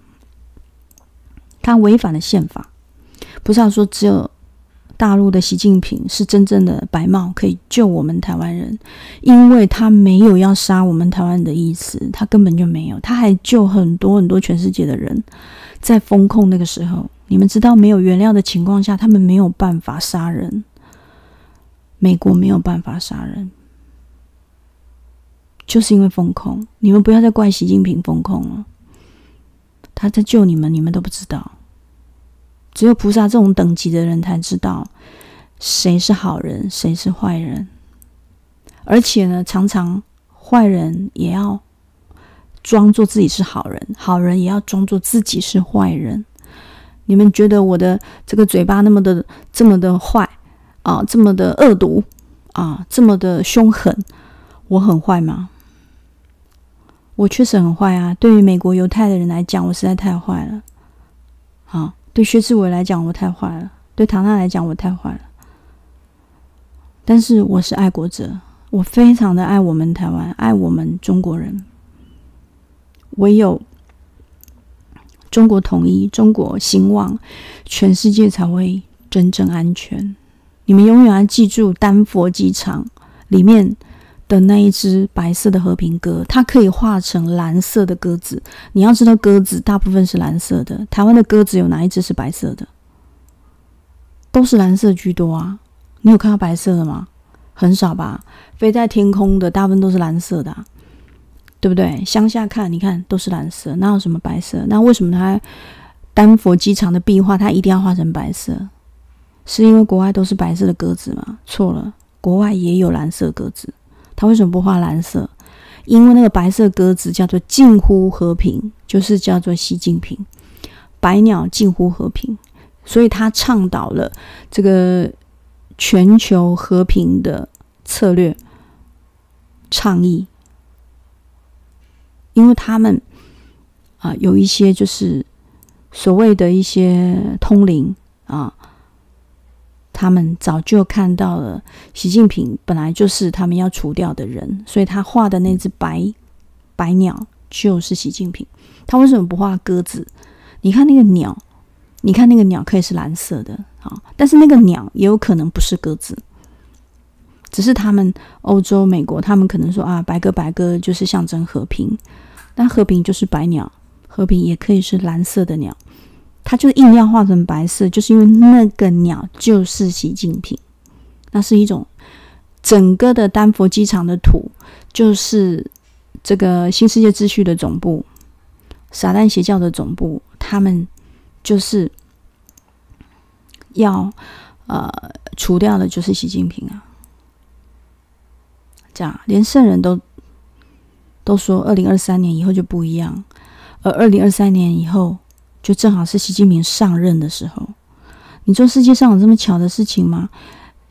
他违反了宪法。不是要说只有大陆的习近平是真正的白帽，可以救我们台湾人，因为他没有要杀我们台湾的意思，他根本就没有，他还救很多很多全世界的人。在风控那个时候，你们知道没有原料的情况下，他们没有办法杀人，美国没有办法杀人，就是因为风控。你们不要再怪习近平风控了，他在救你们，你们都不知道。只有菩萨这种等级的人才知道谁是好人，谁是坏人。而且呢，常常坏人也要装作自己是好人，好人也要装作自己是坏人。你们觉得我的这个嘴巴那么的这么的坏啊，这么的恶毒啊，这么的凶狠，我很坏吗？我确实很坏啊！对于美国犹太的人来讲，我实在太坏了。好。对薛志伟来讲，我太坏了；对唐娜来讲，我太坏了。但是我是爱国者，我非常的爱我们台湾，爱我们中国人。唯有中国统一、中国兴旺，全世界才会真正安全。你们永远要记住，丹佛机场里面。的那一只白色的和平鸽，它可以化成蓝色的鸽子。你要知道，鸽子大部分是蓝色的。台湾的鸽子有哪一只是白色的？都是蓝色居多啊。你有看到白色的吗？很少吧。飞在天空的大部分都是蓝色的，对不对？乡下看，你看都是蓝色，哪有什么白色？那为什么它丹佛机场的壁画它一定要画成白色？是因为国外都是白色的鸽子吗？错了，国外也有蓝色鸽子。他为什么不画蓝色？因为那个白色鸽子叫做近乎和平，就是叫做习近平。百鸟近乎和平，所以他倡导了这个全球和平的策略倡议。因为他们啊，有一些就是所谓的一些通灵啊。他们早就看到了，习近平本来就是他们要除掉的人，所以他画的那只白白鸟就是习近平。他为什么不画鸽子？你看那个鸟，你看那个鸟可以是蓝色的啊，但是那个鸟也有可能不是鸽子，只是他们欧洲、美国，他们可能说啊，白鸽白鸽就是象征和平，但和平就是白鸟，和平也可以是蓝色的鸟。它就硬要画成白色，就是因为那个鸟就是习近平。那是一种整个的丹佛机场的土，就是这个新世界秩序的总部，撒旦邪教的总部。他们就是要呃除掉的，就是习近平啊。这样，连圣人都都说，二零二三年以后就不一样，而二零二三年以后。就正好是习近平上任的时候，你说世界上有这么巧的事情吗？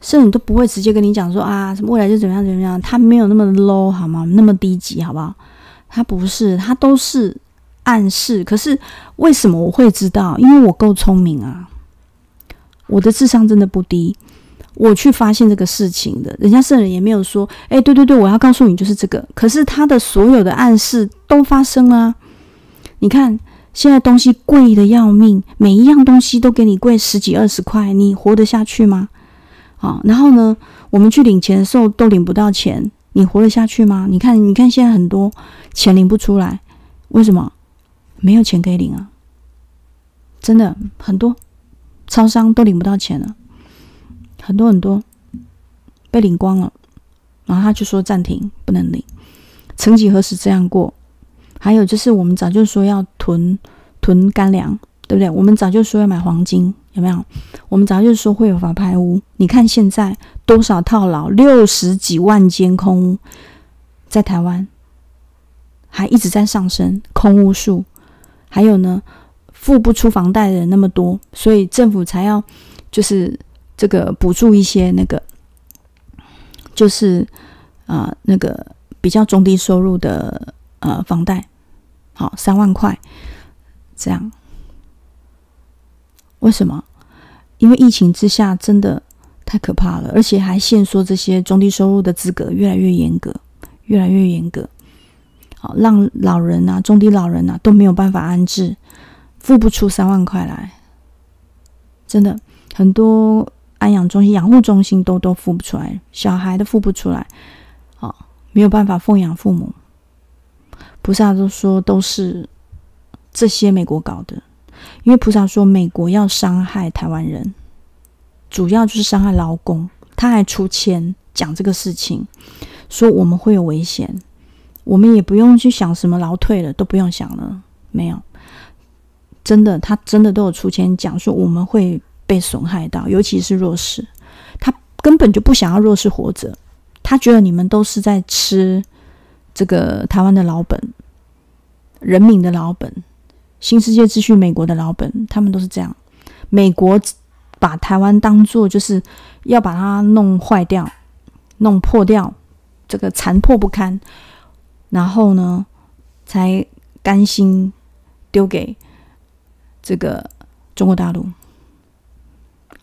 圣人都不会直接跟你讲说啊，什么未来就怎么样怎么样，他没有那么 low 好吗？那么低级好不好？他不是，他都是暗示。可是为什么我会知道？因为我够聪明啊，我的智商真的不低，我去发现这个事情的。人家圣人也没有说，哎，对对对，我要告诉你就是这个。可是他的所有的暗示都发生了，你看。现在东西贵的要命，每一样东西都给你贵十几二十块，你活得下去吗？啊，然后呢，我们去领钱的时候都领不到钱，你活得下去吗？你看，你看现在很多钱领不出来，为什么？没有钱可以领啊！真的很多超商都领不到钱了，很多很多被领光了，然后他就说暂停，不能领。曾几何时这样过？还有就是，我们早就说要囤囤干粮，对不对？我们早就说要买黄金，有没有？我们早就说会有法拍屋。你看现在多少套牢，六十几万间空屋在台湾，还一直在上升，空屋数。还有呢，付不出房贷的人那么多，所以政府才要就是这个补助一些那个，就是啊那个比较中低收入的。呃，房贷好三万块，这样为什么？因为疫情之下真的太可怕了，而且还限缩这些中低收入的资格越来越严格，越来越严格。好，让老人啊、中低老人啊都没有办法安置，付不出三万块来，真的很多安养中心、养护中心都都付不出来，小孩都付不出来，啊，没有办法奉养父母。菩萨都说都是这些美国搞的，因为菩萨说美国要伤害台湾人，主要就是伤害劳工，他还出钱讲这个事情，说我们会有危险，我们也不用去想什么劳退了，都不用想了，没有，真的，他真的都有出钱讲说我们会被损害到，尤其是弱势，他根本就不想要弱势活着，他觉得你们都是在吃。这个台湾的老本，人民的老本，新世界秩序美国的老本，他们都是这样。美国把台湾当做就是要把它弄坏掉、弄破掉，这个残破不堪，然后呢，才甘心丢给这个中国大陆，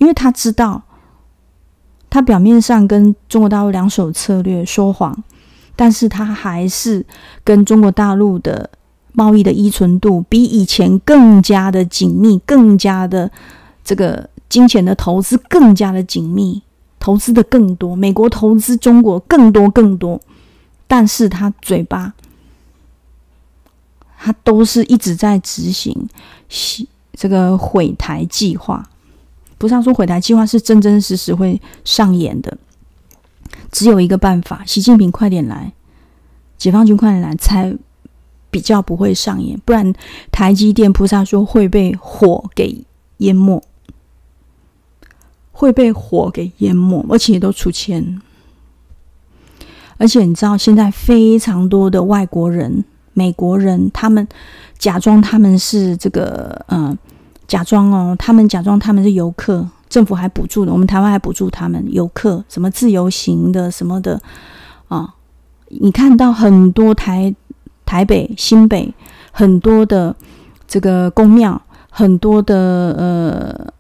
因为他知道，他表面上跟中国大陆两手策略说谎。但是他还是跟中国大陆的贸易的依存度比以前更加的紧密，更加的这个金钱的投资更加的紧密，投资的更多，美国投资中国更多更多。但是他嘴巴，他都是一直在执行这个毁台计划。不是说毁台计划是真真实实会上演的。只有一个办法，习近平快点来，解放军快点来，才比较不会上演。不然，台积电菩萨说会被火给淹没，会被火给淹没，而且都出钱。而且你知道，现在非常多的外国人、美国人，他们假装他们是这个，嗯，假装哦，他们假装他们是游客。政府还补助的，我们台湾还补助他们游客，什么自由行的什么的啊？你看到很多台台北、新北很多的这个宫庙，很多的呃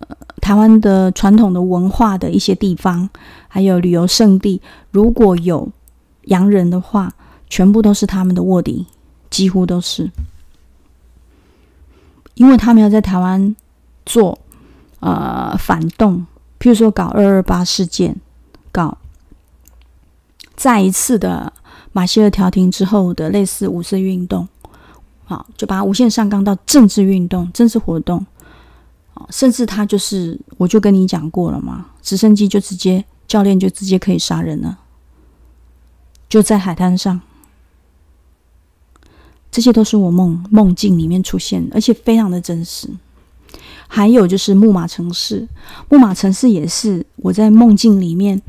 台湾的传统的文化的一些地方，还有旅游胜地，如果有洋人的话，全部都是他们的卧底，几乎都是，因为他们要在台湾做。呃，反动，譬如说搞二二八事件，搞再一次的马歇尔调停之后的类似五四运动，好，就把它无限上纲到政治运动、政治活动，啊，甚至他就是，我就跟你讲过了嘛，直升机就直接教练就直接可以杀人了，就在海滩上，这些都是我梦梦境里面出现，而且非常的真实。还有就是木马城市，木马城市也是我在梦境里面，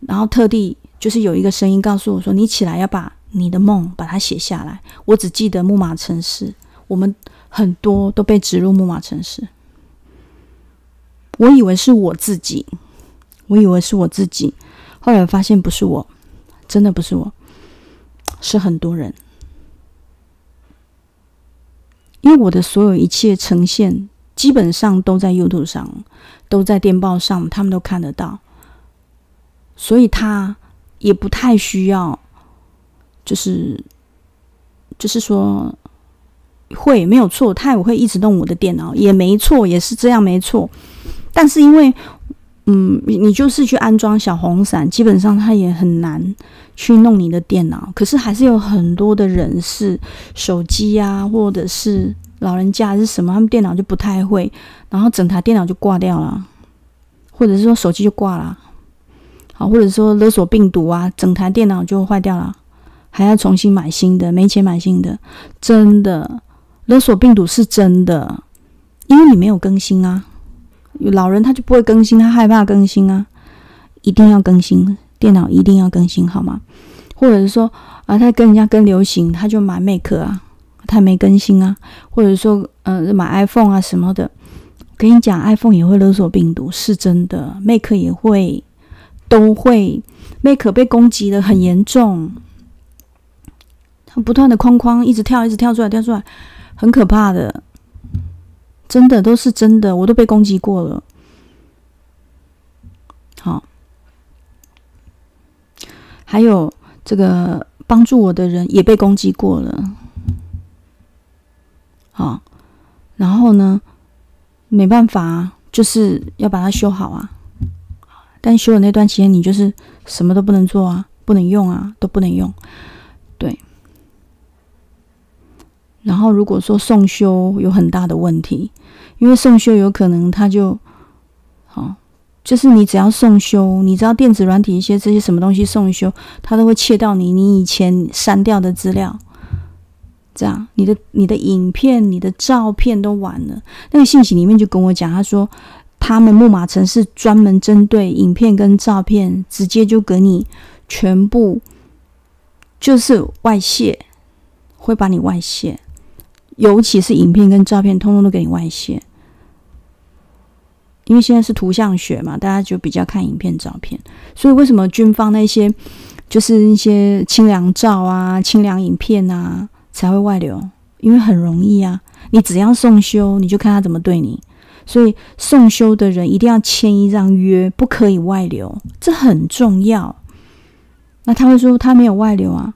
然后特地就是有一个声音告诉我说：“你起来要把你的梦把它写下来。”我只记得木马城市，我们很多都被植入木马城市。我以为是我自己，我以为是我自己，后来发现不是我，真的不是我，是很多人，因为我的所有一切呈现。基本上都在 YouTube 上，都在电报上，他们都看得到，所以他也不太需要，就是就是说会没有错，他也会一直动我的电脑，也没错，也是这样没错。但是因为，嗯，你就是去安装小红伞，基本上他也很难去弄你的电脑。可是还是有很多的人是手机啊，或者是。老人家是什么？他们电脑就不太会，然后整台电脑就挂掉了，或者是说手机就挂了，好，或者说勒索病毒啊，整台电脑就坏掉了，还要重新买新的，没钱买新的，真的勒索病毒是真的，因为你没有更新啊，老人他就不会更新，他害怕更新啊，一定要更新电脑，一定要更新好吗？或者是说啊，他跟人家跟流行，他就买 Mac 啊。它没更新啊，或者说，嗯，买 iPhone 啊什么的，跟你讲，iPhone 也会勒索病毒，是真的，Mac 也会，都会，Mac 被攻击的很严重，它不断的框框一直跳，一直跳出来，跳出来，很可怕的，真的都是真的，我都被攻击过了。好，还有这个帮助我的人也被攻击过了。好，然后呢？没办法，就是要把它修好啊！但修的那段期间，你就是什么都不能做啊，不能用啊，都不能用。对。然后如果说送修有很大的问题，因为送修有可能他就，好，就是你只要送修，你知道电子软体一些这些什么东西送修，他都会切到你你以前删掉的资料。这样，你的你的影片、你的照片都完了。那个信息里面就跟我讲，他说他们木马城是专门针对影片跟照片，直接就给你全部就是外泄，会把你外泄，尤其是影片跟照片，通通都给你外泄。因为现在是图像学嘛，大家就比较看影片、照片，所以为什么军方那些就是一些清凉照啊、清凉影片啊？才会外流，因为很容易啊！你只要送修，你就看他怎么对你。所以送修的人一定要签一张约，不可以外流，这很重要。那他会说他没有外流啊，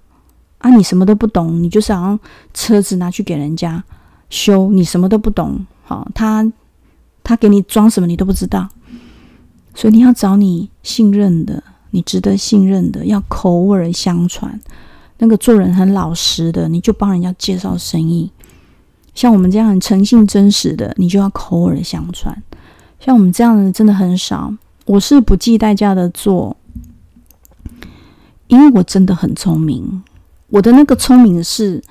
啊，你什么都不懂，你就是好像车子拿去给人家修，你什么都不懂，好，他他给你装什么你都不知道，所以你要找你信任的，你值得信任的，要口耳相传。那个做人很老实的，你就帮人家介绍生意；像我们这样很诚信真实的，你就要口耳相传。像我们这样的真的很少，我是不计代价的做，因为我真的很聪明。我的那个聪明是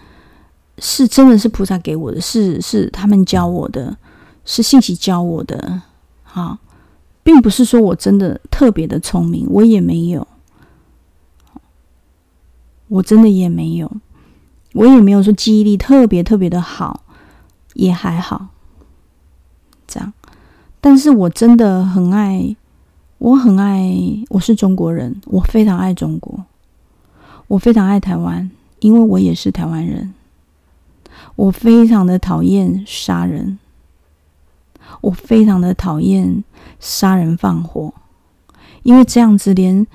是真的是菩萨给我的，是是他们教我的，是信息教我的。好，并不是说我真的特别的聪明，我也没有。我真的也没有，我也没有说记忆力特别特别的好，也还好，这样。但是我真的很爱，我很爱，我是中国人，我非常爱中国，我非常爱台湾，因为我也是台湾人。我非常的讨厌杀人，我非常的讨厌杀人放火，因为这样子连。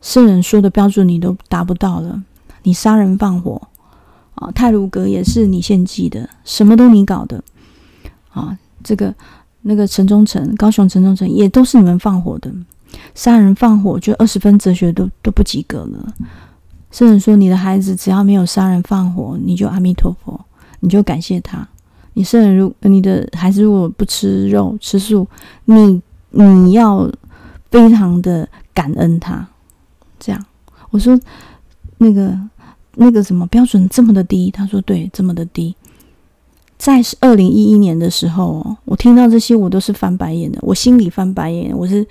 圣人说的标准你都达不到了，你杀人放火啊！泰鲁格也是你献祭的，什么都你搞的啊！这个那个城中城，高雄城中城也都是你们放火的，杀人放火就二十分哲学都都不及格了。圣人说，你的孩子只要没有杀人放火，你就阿弥陀佛，你就感谢他。你圣人如你的孩子如果不吃肉吃素，你你要非常的感恩他。这样，我说那个那个什么标准这么的低？他说对，这么的低。在二零一一年的时候，我听到这些，我都是翻白眼的。我心里翻白眼，我是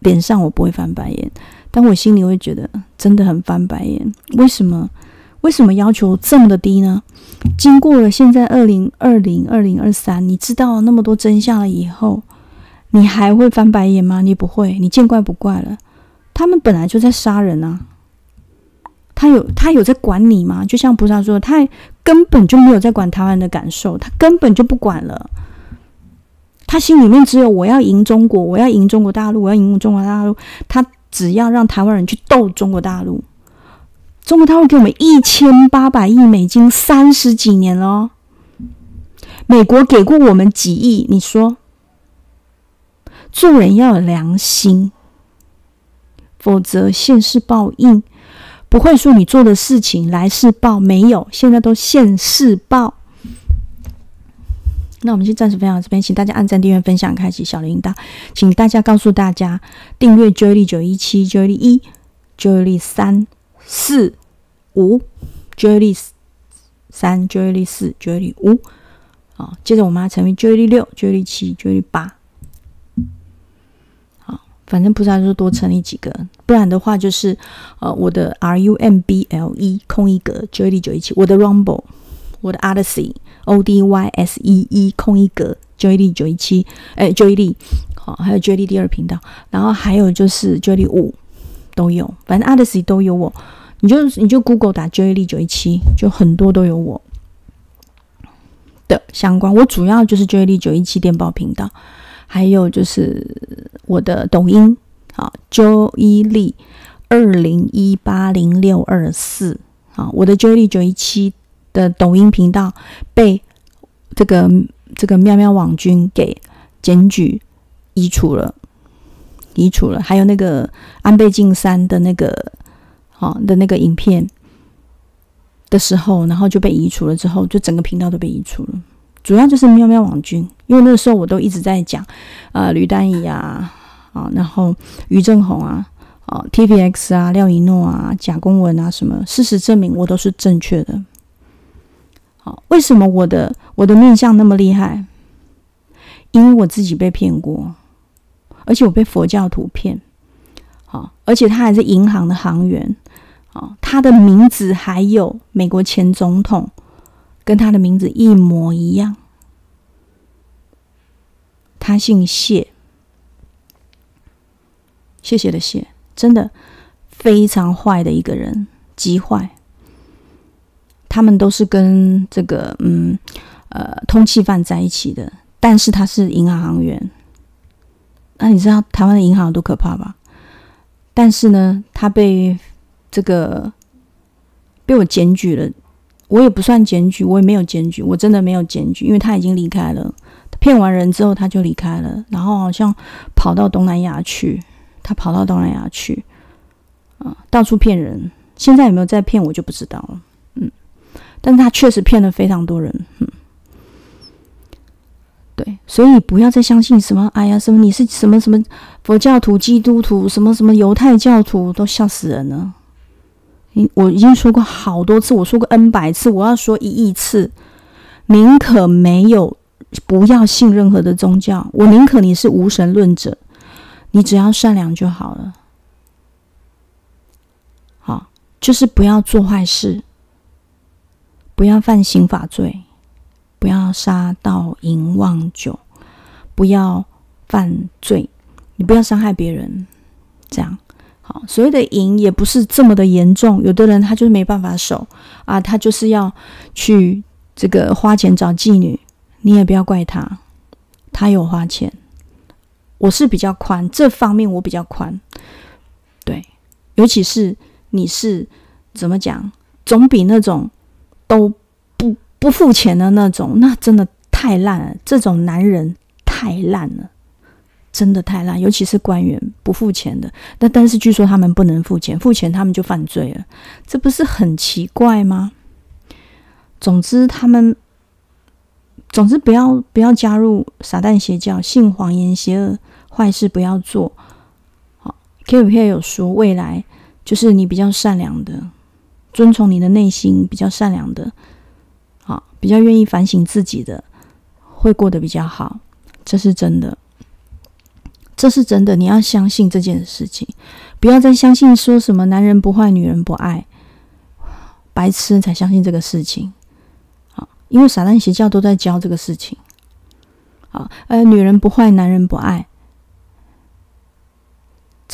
脸上我不会翻白眼，但我心里会觉得真的很翻白眼。为什么？为什么要求这么的低呢？经过了现在二零二零二零二三，你知道了那么多真相了以后，你还会翻白眼吗？你不会，你见怪不怪了。他们本来就在杀人啊！他有他有在管你吗？就像菩萨说，他根本就没有在管台湾的感受，他根本就不管了。他心里面只有我要赢中国，我要赢中国大陆，我要赢中国大陆。他只要让台湾人去斗中国大陆。中国大陆给我们一千八百亿美金，三十几年了。美国给过我们几亿？你说，做人要有良心。否则现世报应不会说你做的事情来世报没有，现在都现世报。那我们先暂时分享这边，请大家按赞、订阅、分享、开启小铃铛。请大家告诉大家，订阅 Joy 九一七、Joy 一、Joy 三四五、Joy 三、Joy 四、Joy 五。好，接着我们要成为 Joy 六、Joy 七、Joy 八。反正菩萨说多成立几个，不然的话就是，呃，我的 R U M B L E 空一格 J D 九一七，我的 Rumble，我的 Odyssey O D Y S E E 空一格 J D 九一七，哎，J D 好，还有 J D 第二频道，然后还有就是 J D 五都有，反正 Odyssey 都有我，你就你就 Google 打 J D 九一七，就很多都有我的相关，我主要就是 J D 九一七电报频道。还有就是我的抖音，好，Jo 一力二零一八零六二四，啊，我的 Jo 力九一七的抖音频道被这个这个喵喵网军给检举移除了，移除了，还有那个安倍晋三的那个好的那个影片的时候，然后就被移除了，之后就整个频道都被移除了。主要就是喵喵网军，因为那个时候我都一直在讲，呃，吕丹仪啊，啊，然后于正宏啊，啊，T V X 啊，廖一诺啊，贾公文啊，什么？事实证明我都是正确的。好，为什么我的我的面相那么厉害？因为我自己被骗过。而且我被佛教图骗，好，而且他还是银行的行员，啊，他的名字还有美国前总统，跟他的名字一模一样，他姓谢，谢谢的谢，真的非常坏的一个人，极坏。他们都是跟这个嗯呃通缉犯在一起的，但是他是银行行员。那你知道台湾的银行有多可怕吧？但是呢，他被这个被我检举了，我也不算检举，我也没有检举，我真的没有检举，因为他已经离开了。骗完人之后他就离开了，然后好像跑到东南亚去，他跑到东南亚去，啊，到处骗人。现在有没有在骗我就不知道了，嗯，但是他确实骗了非常多人，嗯。对，所以不要再相信什么，哎呀，什么你是什么什么佛教徒、基督徒，什么什么犹太教徒，都笑死人了。你我已经说过好多次，我说过 N 百次，我要说一亿次，宁可没有，不要信任何的宗教，我宁可你是无神论者，你只要善良就好了。好，就是不要做坏事，不要犯刑法罪。不要杀盗淫妄酒，不要犯罪，你不要伤害别人，这样好。所谓的淫也不是这么的严重，有的人他就是没办法守啊，他就是要去这个花钱找妓女，你也不要怪他，他有花钱。我是比较宽，这方面我比较宽，对，尤其是你是怎么讲，总比那种都。不不付钱的那种，那真的太烂了。这种男人太烂了，真的太烂。尤其是官员不付钱的，那但是据说他们不能付钱，付钱他们就犯罪了，这不是很奇怪吗？总之，他们总之不要不要加入撒旦邪教，信谎言邪恶坏事不要做。好，K 五 K 有说未来就是你比较善良的，遵从你的内心比较善良的。好比较愿意反省自己的，会过得比较好，这是真的，这是真的。你要相信这件事情，不要再相信说什么男人不坏，女人不爱，白痴才相信这个事情。啊，因为撒旦邪教都在教这个事情。啊，呃，女人不坏，男人不爱，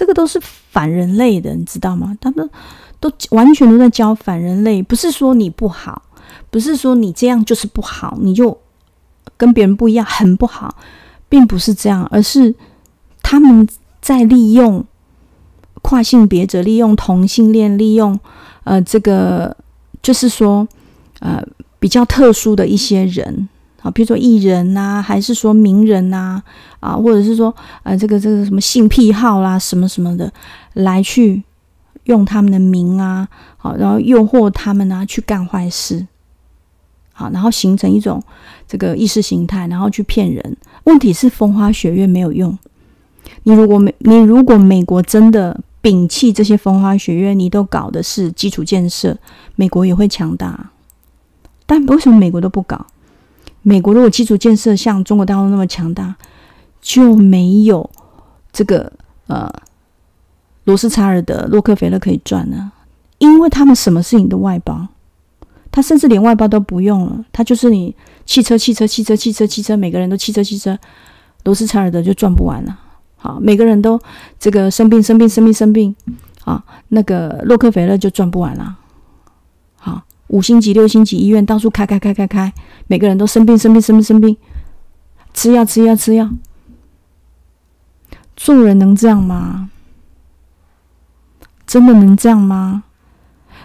这个都是反人类的，你知道吗？他们都完全都在教反人类，不是说你不好。不是说你这样就是不好，你就跟别人不一样，很不好，并不是这样，而是他们在利用跨性别者，利用同性恋，利用呃这个就是说呃比较特殊的一些人啊，比如说艺人呐，还是说名人呐啊，或者是说呃这个这个什么性癖好啦，什么什么的，来去用他们的名啊，好，然后诱惑他们啊去干坏事。好，然后形成一种这个意识形态，然后去骗人。问题是风花雪月没有用。你如果美，你如果美国真的摒弃这些风花雪月，你都搞的是基础建设，美国也会强大。但为什么美国都不搞？美国如果基础建设像中国大陆那么强大，就没有这个呃罗斯查尔德、洛克菲勒可以赚了？因为他们什么事情都外包。他甚至连外包都不用了，他就是你汽车、汽车、汽车、汽车、汽车，每个人都汽车、汽车，罗斯柴尔德就赚不完了。好，每个人都这个生病、生病、生病、生病，啊，那个洛克菲勒就赚不完了。好，五星级、六星级医院到处开、开、开、开、开，每个人都生病、生病、生病、生病，吃药、吃药、吃药，做人能这样吗？真的能这样吗？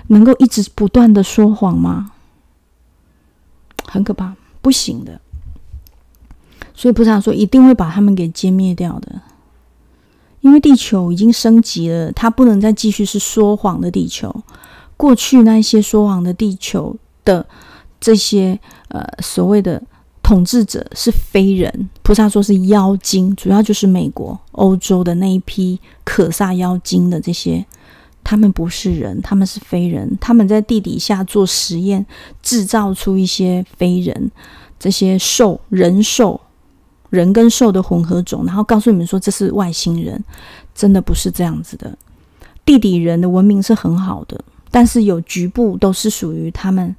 能够一直不断的说谎吗？很可怕，不行的。所以菩萨说一定会把他们给歼灭掉的，因为地球已经升级了，它不能再继续是说谎的地球。过去那些说谎的地球的这些呃所谓的统治者是非人，菩萨说是妖精，主要就是美国、欧洲的那一批可萨妖精的这些，他们不是人，他们是非人，他们在地底下做实验，制造出一些非人，这些兽人兽。人跟兽的混合种，然后告诉你们说这是外星人，真的不是这样子的。地底人的文明是很好的，但是有局部都是属于他们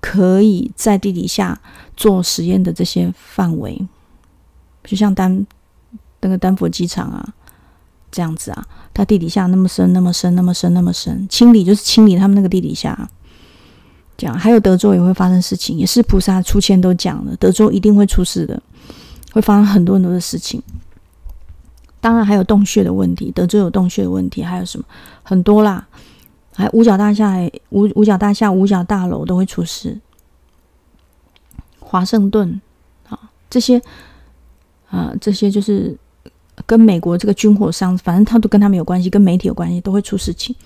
可以在地底下做实验的这些范围，就像丹那个丹佛机场啊这样子啊，它地底下那么深、那么深、那么深、那么深，清理就是清理他们那个地底下。这样还有德州也会发生事情，也是菩萨出千都讲了，德州一定会出事的。会发生很多很多的事情，当然还有洞穴的问题，德州有洞穴的问题，还有什么很多啦，还五角大厦、五五角大厦、五角大楼都会出事。华盛顿啊，这些啊，这些就是跟美国这个军火商，反正他都跟他们有关系，跟媒体有关系，都会出事情。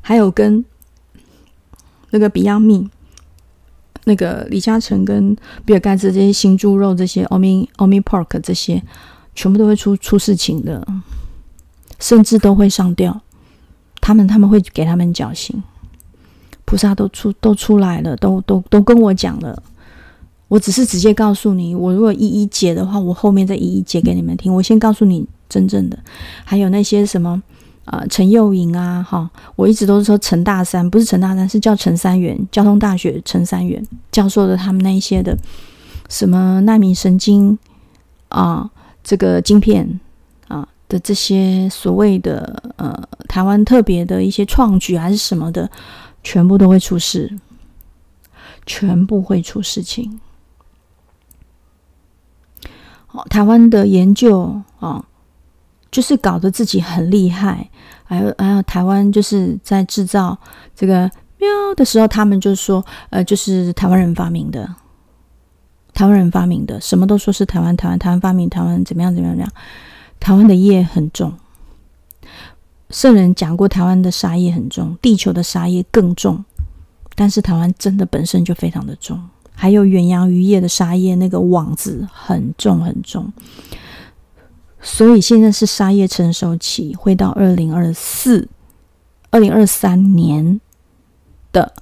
还有跟那个 Beyond Me。那个李嘉诚跟比尔盖茨这些新猪肉，这些 Omi Omi Pork 这些，全部都会出出事情的，甚至都会上吊。他们他们会给他们绞刑。菩萨都出都出来了，都都都跟我讲了。我只是直接告诉你，我如果一一解的话，我后面再一一解给你们听。我先告诉你真正的，还有那些什么。啊，陈佑颖啊，哈，我一直都是说陈大三，不是陈大三，是叫陈三元，交通大学陈三元教授的他们那一些的什么纳米神经啊，这个晶片的这些所谓的呃台湾特别的一些创举还是什么的，全部都会出事，全部会出事情。好，台湾的研究啊。就是搞得自己很厉害，还有还有台湾就是在制造这个喵的时候，他们就说，呃，就是台湾人发明的，台湾人发明的，什么都说是台湾台湾台湾发明，台湾怎么样怎么样怎么样，台湾的业很重。圣人讲过，台湾的杀业很重，地球的杀业更重，但是台湾真的本身就非常的重，还有远洋渔业的杀业，那个网子很重很重。所以现在是沙业成熟期，会到二零二四、二零二三年的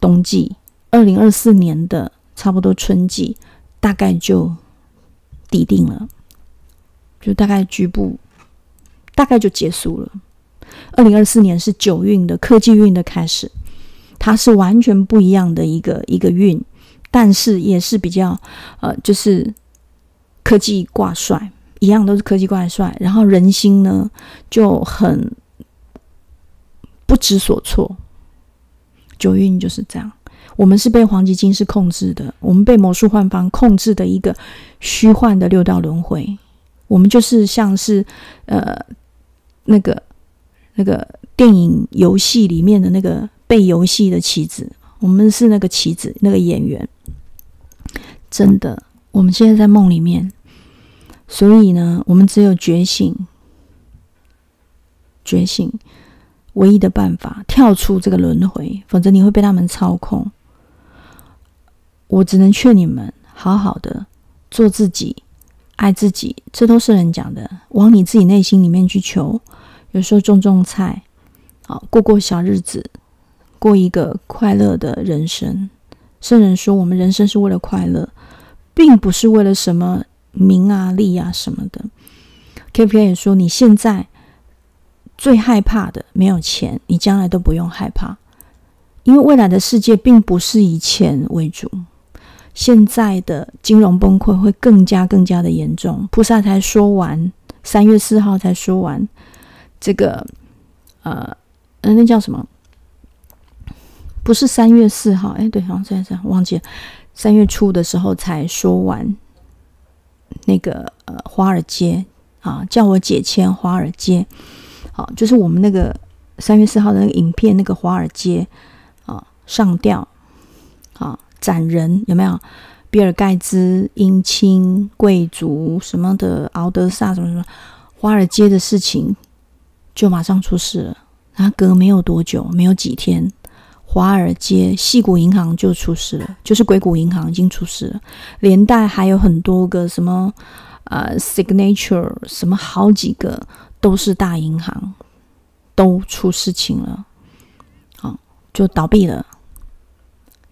冬季，二零二四年的差不多春季，大概就抵定了，就大概局部，大概就结束了。二零二四年是九运的科技运的开始，它是完全不一样的一个一个运，但是也是比较呃，就是科技挂帅。一样都是科技挂帅，然后人心呢就很不知所措。九运就是这样，我们是被黄极金是控制的，我们被魔术幻方控制的一个虚幻的六道轮回。我们就是像是呃那个那个电影游戏里面的那个被游戏的棋子，我们是那个棋子那个演员。真的，我们现在在梦里面。所以呢，我们只有觉醒，觉醒唯一的办法，跳出这个轮回，否则你会被他们操控。我只能劝你们，好好的做自己，爱自己，这都是人讲的，往你自己内心里面去求。有时候种种菜，啊过过小日子，过一个快乐的人生。圣人说，我们人生是为了快乐，并不是为了什么。名啊利啊什么的，K P 也说，你现在最害怕的没有钱，你将来都不用害怕，因为未来的世界并不是以钱为主，现在的金融崩溃会更加更加的严重。菩萨才说完，三月四号才说完这个，呃，那叫什么？不是三月四号，哎，对，好像是忘记了，三月初的时候才说完。那个呃，华尔街啊，叫我解签华尔街，好，就是我们那个三月四号的那个影片，那个华尔街啊，上吊啊，斩人有没有？比尔盖茨、姻亲贵族什么的，敖德萨什么什么，华尔街的事情就马上出事了。然后隔没有多久，没有几天，华尔街细谷银行就出事了，就是硅谷银行已经出事了，连带还有很多个什么呃 Signature 什么好几个都是大银行都出事情了，好就倒闭了。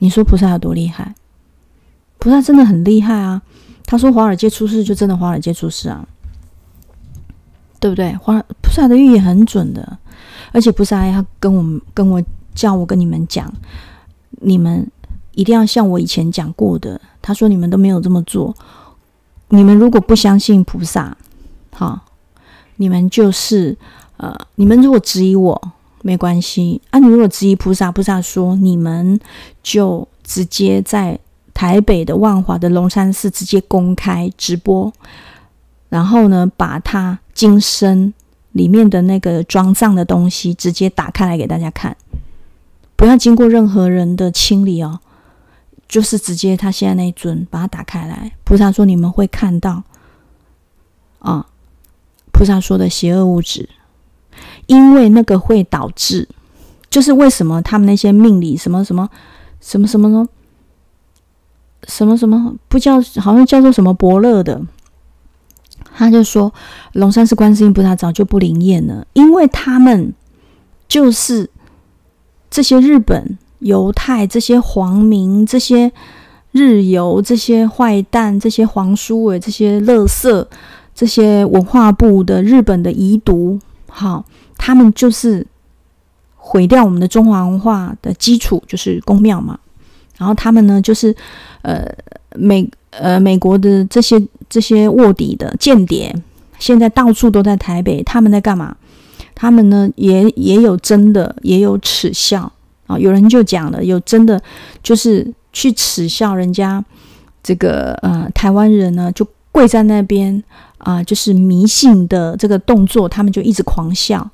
你说菩萨有多厉害？菩萨真的很厉害啊！他说华尔街出事就真的华尔街出事啊，对不对？华菩萨的预言很准的。而且菩萨还要跟我们、跟我叫我跟你们讲，你们一定要像我以前讲过的。他说你们都没有这么做，你们如果不相信菩萨，好，你们就是呃，你们如果质疑我没关系啊。你如果质疑菩萨，菩萨说你们就直接在台北的万华的龙山寺直接公开直播，然后呢，把他今生。里面的那个装藏的东西直接打开来给大家看，不要经过任何人的清理哦，就是直接他现在那一尊把它打开来。菩萨说你们会看到啊，菩萨说的邪恶物质，因为那个会导致，就是为什么他们那些命理什么什么什么什么？什么什么不叫好像叫做什么伯乐的。他就说，龙山寺观世音菩萨早就不灵验了，因为他们就是这些日本犹太、这些皇民、这些日游、这些坏蛋、这些皇叔诶，这些乐色、这些文化部的日本的遗毒，好，他们就是毁掉我们的中华文化的基础，就是宫庙嘛。然后他们呢，就是呃美呃美国的这些。这些卧底的间谍现在到处都在台北，他们在干嘛？他们呢也也有真的，也有耻笑啊！有人就讲了，有真的就是去耻笑人家这个呃台湾人呢，就跪在那边啊，就是迷信的这个动作，他们就一直狂笑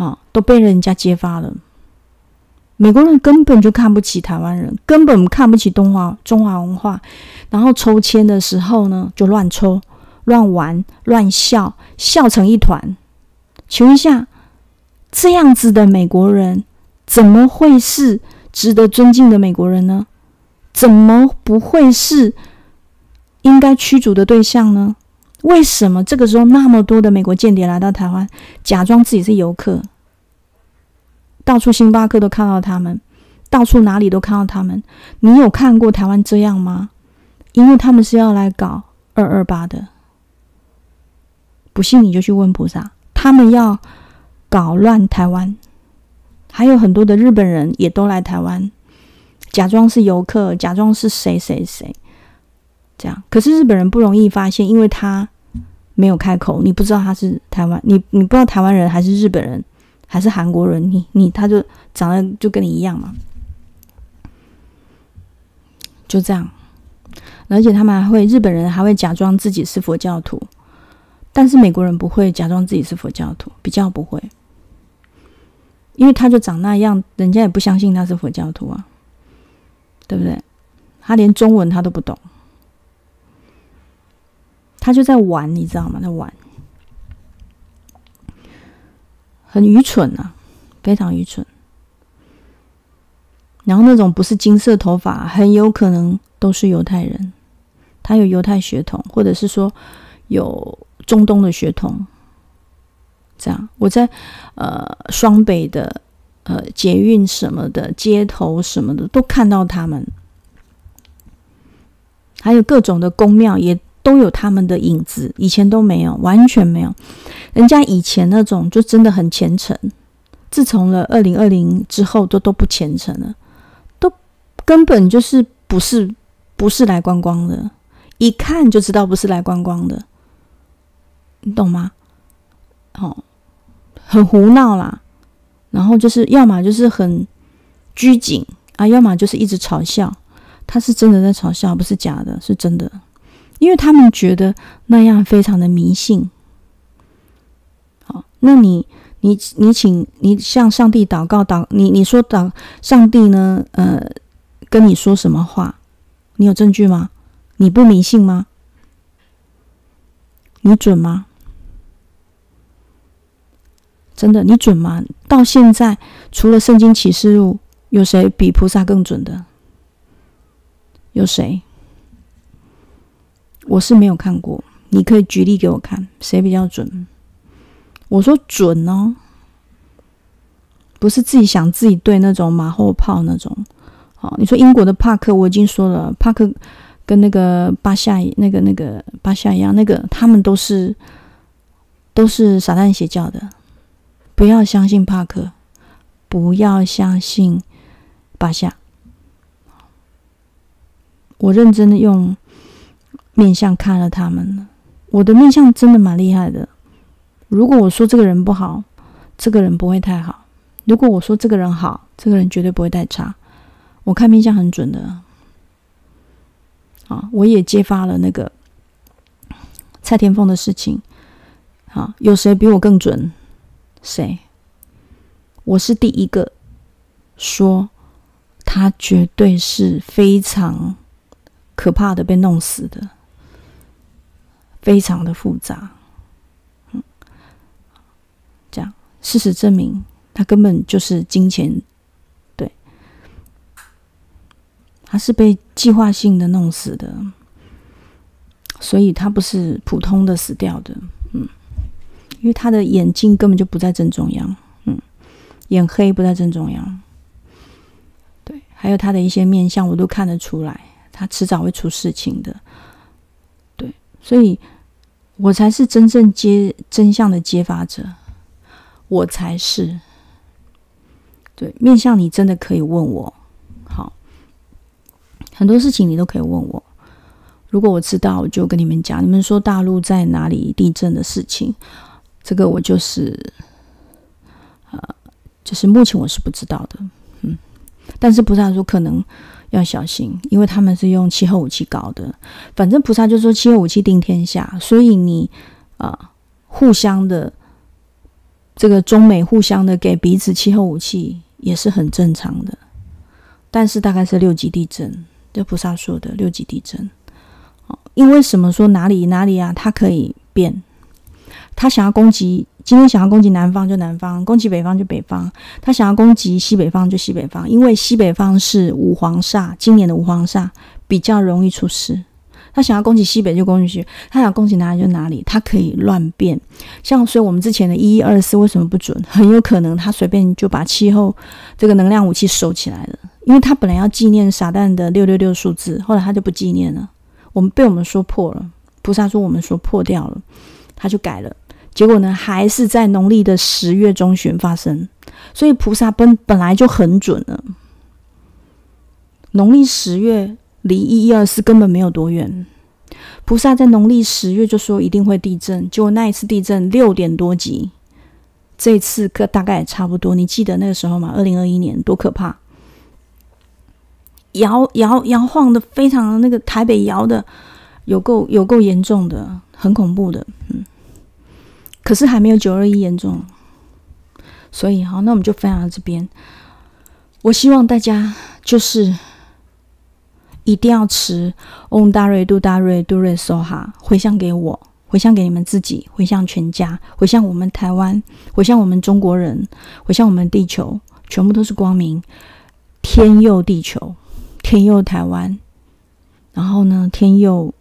啊，都被人家揭发了。美国人根本就看不起台湾人，根本看不起中华中华文化。然后抽签的时候呢，就乱抽、乱玩、乱笑，笑成一团。请问一下，这样子的美国人怎么会是值得尊敬的美国人呢？怎么不会是应该驱逐的对象呢？为什么这个时候那么多的美国间谍来到台湾，假装自己是游客？到处星巴克都看到他们，到处哪里都看到他们。你有看过台湾这样吗？因为他们是要来搞二二八的。不信你就去问菩萨，他们要搞乱台湾。还有很多的日本人也都来台湾，假装是游客，假装是谁谁谁，这样。可是日本人不容易发现，因为他没有开口，你不知道他是台湾，你你不知道台湾人还是日本人。还是韩国人，你你他就长得就跟你一样嘛，就这样。而且他们还会，日本人还会假装自己是佛教徒，但是美国人不会假装自己是佛教徒，比较不会，因为他就长那样，人家也不相信他是佛教徒啊，对不对？他连中文他都不懂，他就在玩，你知道吗？在玩。很愚蠢啊，非常愚蠢。然后那种不是金色头发，很有可能都是犹太人，他有犹太血统，或者是说有中东的血统。这样，我在呃双北的呃捷运什么的街头什么的都看到他们，还有各种的宫庙也。都有他们的影子，以前都没有，完全没有。人家以前那种就真的很虔诚，自从了二零二零之后，都都不虔诚了，都根本就是不是不是来观光的，一看就知道不是来观光的，你懂吗？哦，很胡闹啦，然后就是要么就是很拘谨啊，要么就是一直嘲笑，他是真的在嘲笑，不是假的，是真的。因为他们觉得那样非常的迷信。好，那你你你请你向上帝祷告祷，你你说祷上帝呢？呃，跟你说什么话？你有证据吗？你不迷信吗？你准吗？真的，你准吗？到现在，除了《圣经启示录》，有谁比菩萨更准的？有谁？我是没有看过，你可以举例给我看，谁比较准？我说准哦，不是自己想自己对那种马后炮那种。好，你说英国的帕克，我已经说了，帕克跟那个巴夏那个那个巴夏一样，那个他们都是都是撒旦邪教的，不要相信帕克，不要相信巴夏。我认真的用面相看了他们，我的面相真的蛮厉害的。如果我说这个人不好，这个人不会太好；如果我说这个人好，这个人绝对不会太差。我看面相很准的。啊，我也揭发了那个蔡天凤的事情。啊，有谁比我更准？谁？我是第一个说他绝对是非常。可怕的被弄死的，非常的复杂。嗯，这样事实证明，他根本就是金钱，对，他是被计划性的弄死的，所以他不是普通的死掉的。嗯，因为他的眼睛根本就不在正中央，嗯，眼黑不在正中央，对，还有他的一些面相，我都看得出来。他迟早会出事情的，所以我才是真正揭真相的揭发者，我才是。对，面向你真的可以问我，好，很多事情你都可以问我。如果我知道，我就跟你们讲。你们说大陆在哪里地震的事情，这个我就是，呃，就是目前我是不知道的，嗯，但是不是说可能。要小心，因为他们是用气候武器搞的。反正菩萨就说气候武器定天下，所以你啊，互相的这个中美互相的给彼此气候武器也是很正常的。但是大概是六级地震，就菩萨说的六级地震。哦，因为什么说哪里哪里啊？它可以变，他想要攻击。今天想要攻击南方就南方，攻击北方就北方。他想要攻击西北方就西北方，因为西北方是五黄煞，今年的五黄煞比较容易出事。他想要攻击西北就攻击西，他想攻击哪里就哪里，他可以乱变。像所以我们之前的一一二四为什么不准？很有可能他随便就把气候这个能量武器收起来了，因为他本来要纪念傻蛋的六六六数字，后来他就不纪念了。我们被我们说破了，菩萨说我们说破掉了，他就改了。结果呢，还是在农历的十月中旬发生，所以菩萨本本来就很准了。农历十月离一一二四根本没有多远，菩萨在农历十月就说一定会地震，结果那一次地震六点多级，这次可大概也差不多。你记得那个时候吗？二零二一年多可怕，摇摇摇晃的非常那个台北摇的有够有够严重的，很恐怖的，嗯。可是还没有九二一严重，所以好，那我们就分享到这边。我希望大家就是一定要持 On 大瑞杜大瑞杜瑞梭哈回向给我，回向给你们自己，回向全家，回向我们台湾，回向我们中国人，回向我们地球，全部都是光明，天佑地球，天佑台湾，然后呢，天佑。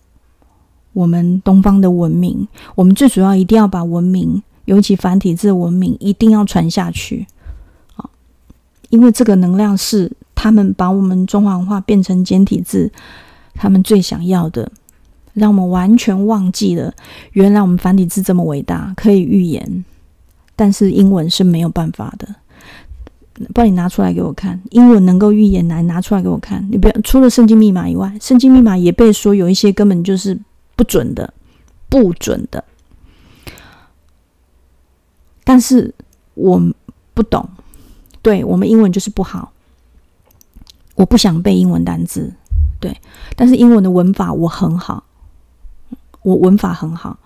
我们东方的文明，我们最主要一定要把文明，尤其繁体字文明，一定要传下去啊！因为这个能量是他们把我们中华文化变成简体字，他们最想要的，让我们完全忘记了原来我们繁体字这么伟大，可以预言，但是英文是没有办法的。不然你拿出来给我看，英文能够预言，来拿出来给我看。你不要除了圣经密码以外，圣经密码也被说有一些根本就是。不准的，不准的。但是我不懂，对我们英文就是不好。我不想背英文单词，对。但是英文的文法我很好，我文法很好。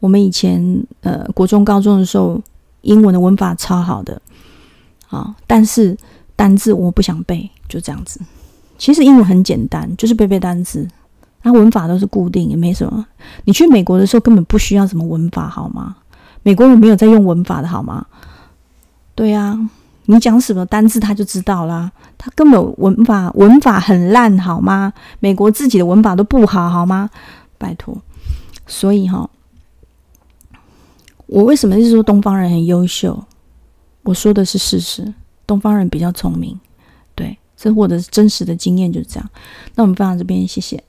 我们以前呃国中高中的时候，英文的文法超好的啊。但是单字我不想背，就这样子。其实英文很简单，就是背背单词。那文法都是固定，也没什么。你去美国的时候根本不需要什么文法，好吗？美国人没有在用文法的好吗？对呀，你讲什么单字他就知道啦。他根本文法文法很烂，好吗？美国自己的文法都不好，好吗？拜托。所以哈，我为什么是说东方人很优秀？我说的是事实，东方人比较聪明。对，这或者是真实的经验就是这样。那我们放到这边，谢谢。